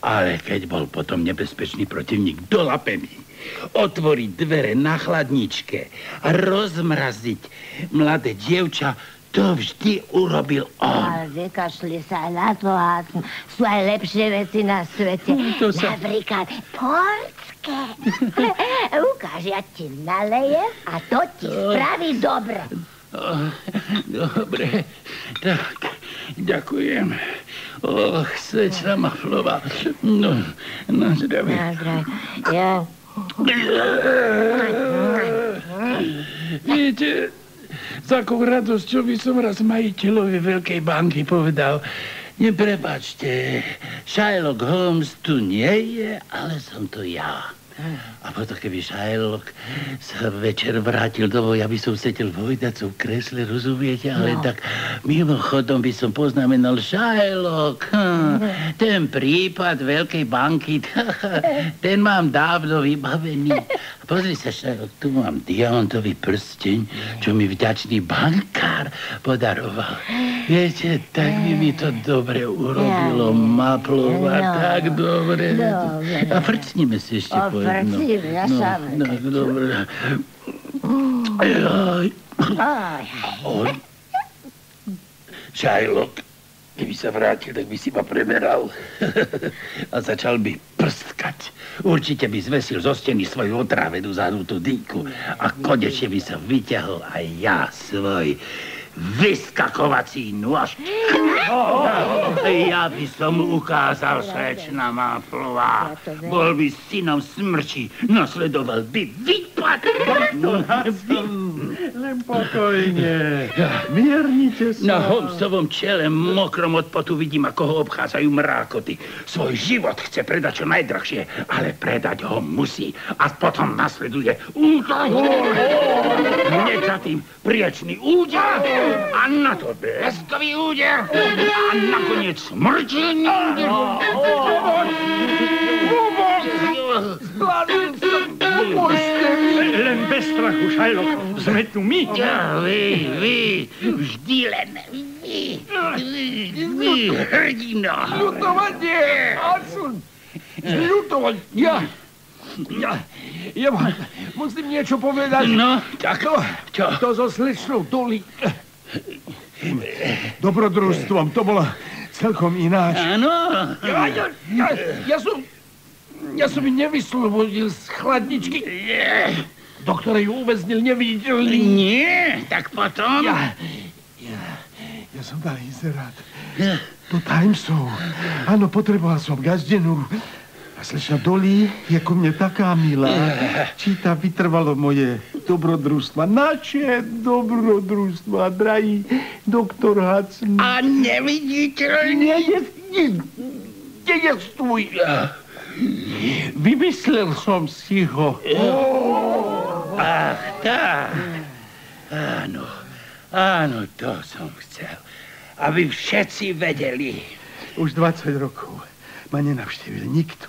Ale keď bol potom nebezpečný protivník dolapený, otvoriť dvere na chladničke a rozmraziť mladé dievča, to vždy urobil on. Ale vykašli sa na to a sú aj lepšie veci na svete. To sa- Napríklad portské. Ukáž, ja ti nalejem a to ti spraví dobre. Dobre, tak, ďakujem. Och, slečna Maflova. No, na zdravie. Na zdravie. Ja... Viete, s akou radosťou by som raz majiteľovi veľkej banky povedal, neprepačte, Sherlock Holmes tu nie je, ale som to ja. A potom, keby Sherlock sa večer vrátil domov, ja by som sedel v hojdacom kresle, rozumiete? Ale No. tak mimochodom by som poznamenal Sherlock, hm, ten prípad veľkej banky, ten mám dávno vybavený. Pozri sa, Sherlock, tu mám diamantový prsteň, čo mi vďačný bankár podaroval. Viete, tak by mi to dobre urobilo, Maplova, No. tak dobre. Dobre. A frcnime si ešte A po jednom. ja no, no, dobre. Jaj. Aj, Shylock, keby sa vrátil, tak by si ma preberal. A začal by prstkať. Určite by zvesil zo steny svoju otrávenú zahnutú dýku. A konečne by som vyťahol aj ja svoj vyskakovací nôž. Ja by som ukázal slečna Máflová. Bol by synom smrti, nasledoval by výpad. Len pokojne. Miernite sa. Na Holmesovom čele, mokrom od potu, vidím, ako ho obchádzajú mrákoty. Svoj život chce predať čo najdrahšie, ale predať ho musí. A potom nasleduje útok. Hneď za tým priečný úder a na to bleskový úder a nakoniec smrteľný úder. Strachu, Shylock. Sme tu my. Ja, vy, vy, vždy len vy, vy, vy, hrdina. Ľutovanie! Odsun! Ľutovanie! Ja, ja, ja vám musím niečo povedať. No, tak To, čo? to so slečnou Toli. Dobrodružstvom, to bolo celkom ináč. Áno. Ja, ja, ja, ja som... Ja som ju nevyslobodil z chladničky, do ktorej ju uväznil neviditeľný. Nie, tak potom... Ja, ja, ja som dal inzerát do Timesov. Áno, potreboval som gazdenú A slečna Dolly je ku mne taká milá. Číta vytrvalo moje dobrodružstva. Naše dobrodružstva, drahý doktor Hudson. A nevidíte? Nejestuj. Vymyslel som si ho. Ach, tak. Áno, áno, to som chcel. Aby všetci vedeli. Už 20 rokov ma nenavštívil nikto.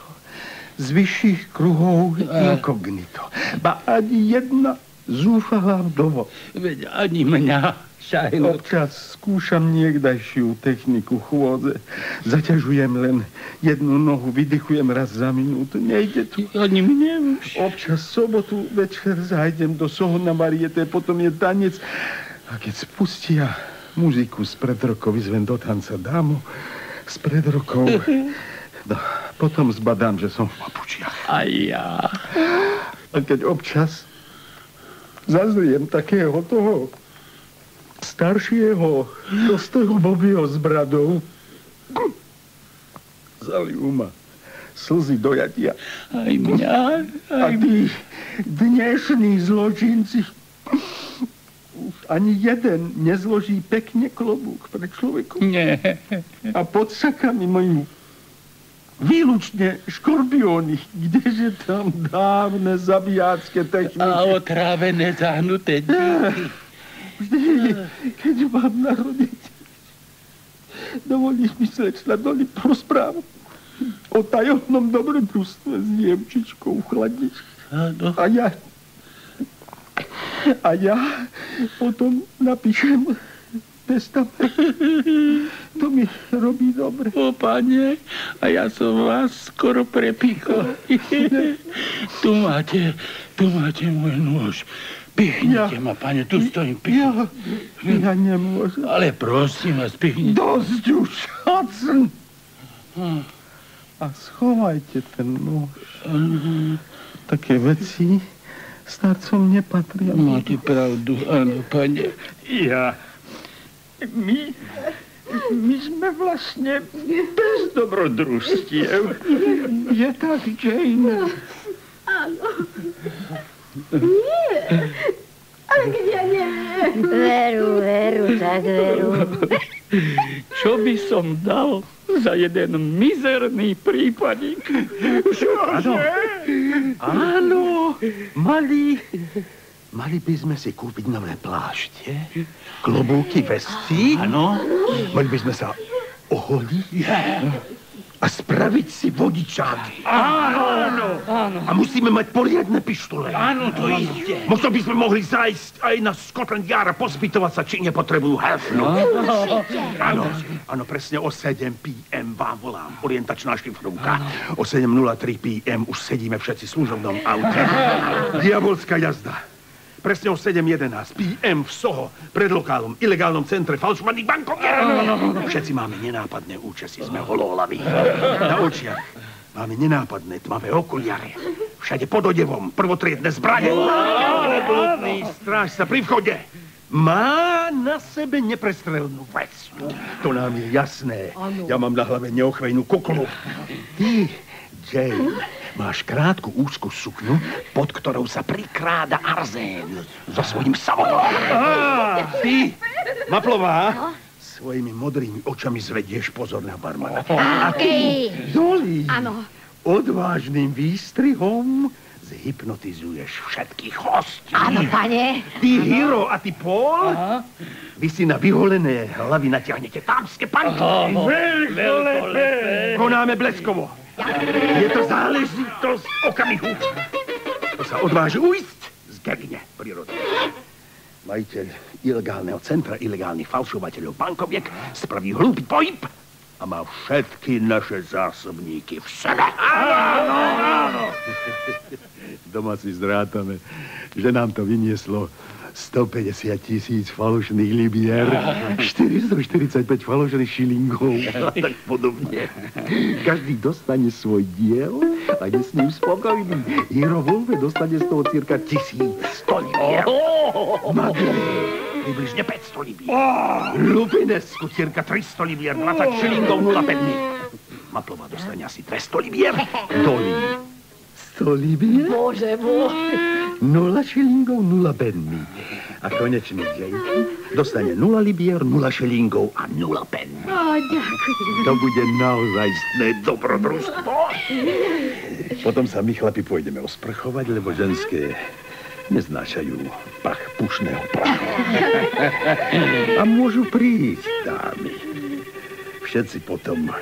Z vyšších kruhov inkognito. Ba ani jedna zúfalá vdovo. Veď ani mňa, Šajlo. Občas skúšam niekdajšiu techniku chôdze. Zaťažujem len jednu nohu, vydychujem raz za minútu. Nejde to. Ani mne už. Občas sobotu večer zajdem do Sohona Mariete, potom je tanec. A keď spustia muziku z pred rokov, vyzvem do tanca dámu z pred rokov. No, potom zbadám, že som v papučiach. A ja. A keď občas zazriem takého toho staršieho, prostého Bobbyho s bradou, zalijú ma slzy dojatia. Aj mňa, A tí dnešní zločinci už ani jeden nezloží pekne klobúk pre človeku. Nie. A pod sakami majú výlučne škorpióny, kdeže tam dávne zabijácké techniky. A otrávené zahnuté díky. Vždy, keď mám narodiť, dovolíš mi slečna Doli porozprávať o tajomnom dobrodružstve s dievčičkou v chladničke. Áno. A ja, a ja potom napíšem testament. To mi robí dobre. O, pane, a ja som vás skoro prepichol. tu máte, tu máte môj nôž. Pichnite Ja- ma, pane, tu stojím. Ja, Pichnite. ja nemôžem. Ale prosím vás, pichnite. Dosť už, Hudson. A schovajte ten nôž. Také veci starcom nepatria. Máte pravdu, áno, pane. Ja... My... My sme vlastne bez dobrodružstiev. Je tak, Jane. Nie, ale ja neviem. Veru, veru, tak veru. Čo by som dal za jeden mizerný prípadík? Áno. Áno, mali... Mali by sme si kúpiť nové plášte, klobúky, vesty. Áno. Mali by sme sa oholiť a spraviť si vodičáky. Áno, áno. A musíme mať poriadne pištole. Áno, to ide. Možno by sme mohli zájsť aj na Scotland Yard a pospytovať sa, či nepotrebujú helfnu. Áno, áno, presne o 7 p.m. vám volám. Orientačná šifrovka. O 7.03 p.m. už sedíme všetci v služobnom aute. Diabolská jazda. Presne o 7.11 p.m. v Soho, pred lokálom, ilegálnom centre falšovaných bankovier. Všetci máme nenápadné účesy, sme hololaví. Na očiach máme nenápadné tmavé okuliare. Všade pod odevom, prvotriedne zbranie. Obludný stráž sa pri vchode. Má na sebe neprestrelnú vestu. To nám je jasné. Ja mám na hlave neochvejnú kuklu. Ty, Jane, máš krátku úzku sukňu, pod ktorou sa prikráda arzén so svojím samom. Á, ty, Maplová, svojimi modrými očami zvedieš pozorného barmana. A ty, Doli, Áno. odvážnym výstrihom zhypnotizuješ všetkých hostí. Áno, pane. Ty, Hiro a ty, Paul, vy si na vyholené hlavy natiahnete támske panky. Veľkolepé. Konáme bleskovo. Je to záležitosť okamihu. To sa odváži ujsť z Gerine prírody. Majiteľ ilegálneho centra ilegálnych falšovateľov bankoviek spraví hlúpy pohyb a má všetky naše zásobníky v sebe. Áno, áno. Doma si zrátame, že nám to vynieslo 150 tisíc falošných libier, 445 falošných šilingov a tak podobne. Každý dostane svoj diel a je s ním spokojný. Hero Wolfe dostane z toho cirka 1100 libier. Madeleine približne 500 libier. Lupinesku cirka 300 libier, 20 šilingov, 0 pevní. Šmaplová dostane asi 200 libier. Dolí. 100 libier? Bože môj. Nula šilingov, nula penny. A konečný Jakey dostane nula libier, nula šilingov a nula penny. Ó, ďakujem. To bude naozajstné dobrodružstvo. Potom sa my chlapi pôjdeme osprchovať, lebo ženské neznášajú pach pušného prachu. A môžu prísť, dámy. Všetci potom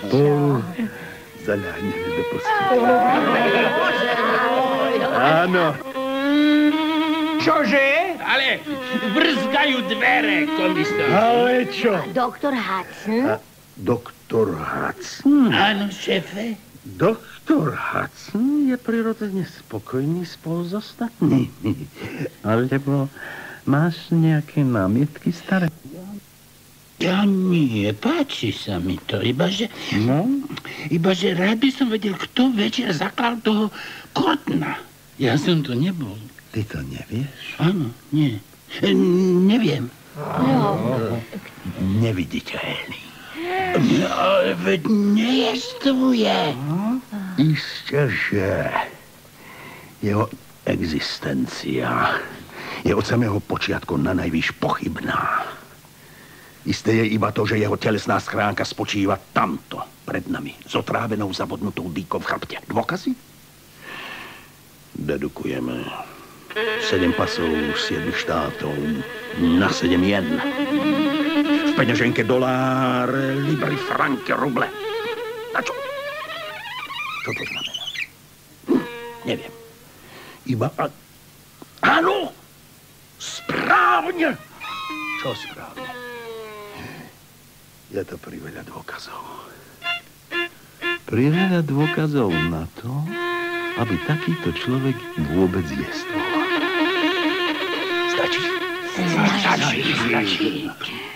spolu zaľahneme do postele. Áno. Čože? Ale brzgajú dvere, komisár. Ale čo? Doktor Hudson? Doktor Hudson. Áno, šéfe. Doktor Hudson je prirodzene spokojný spolu s ostatnými. Alebo máš nejaké námietky, staré? Ja nie, páči sa mi to, ibaže, No? ibaže rád by som vedel, kto večer zaklal toho Kortna. Ja som to nebol. Ty to nevieš? Áno, nie. E, neviem. Neviditeľný. Ale veď nejestvuje. Isté, že jeho existencia je od samého počiatku na najvýš pochybná. Isté je iba to, že jeho telesná schránka spočíva tamto, pred nami, s otrávenou zabodnutou dýkou v chrbte. Dôkazy? Dedukujeme. Sedem pasov, siedm štátov, na sedem jen. V peňaženke dolár, libry, franky, ruble. Na čo? Čo to znamená? Hm, neviem. Iba... A... Áno! Správne! Čo správne? Je to priveľa dôkazov. Priveľa dôkazov na to, aby takýto človek vôbec jestvol. Stačí. Stačí, stačí.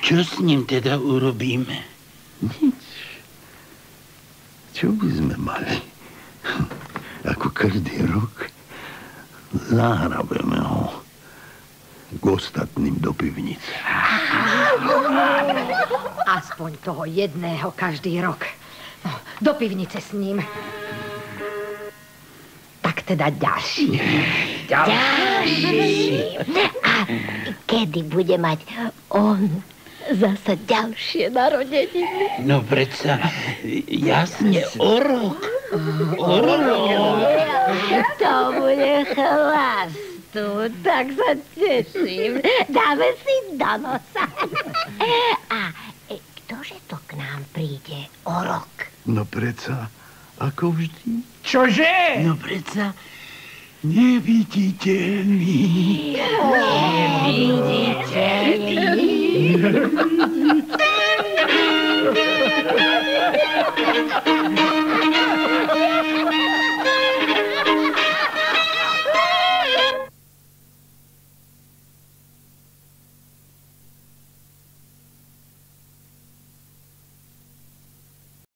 Čo s ním teda urobíme? Nič. Čo by sme mali? Ako každý rok zahrabeme ho k ostatným do pivnice. Aspoň toho jedného každý rok. No, do pivnice s ním. Tak teda ďalší. Ďalší. A kedy bude mať on zasa ďalšie narodeniny? No predsa, jasne, o rok. O rok. To bude chlastu, tak sa teším. Dáme si do nosa. A e, ktože to k nám príde o rok? No preca, ako vždy. Čože? No predsa, neviditeľný. Neviditeľný.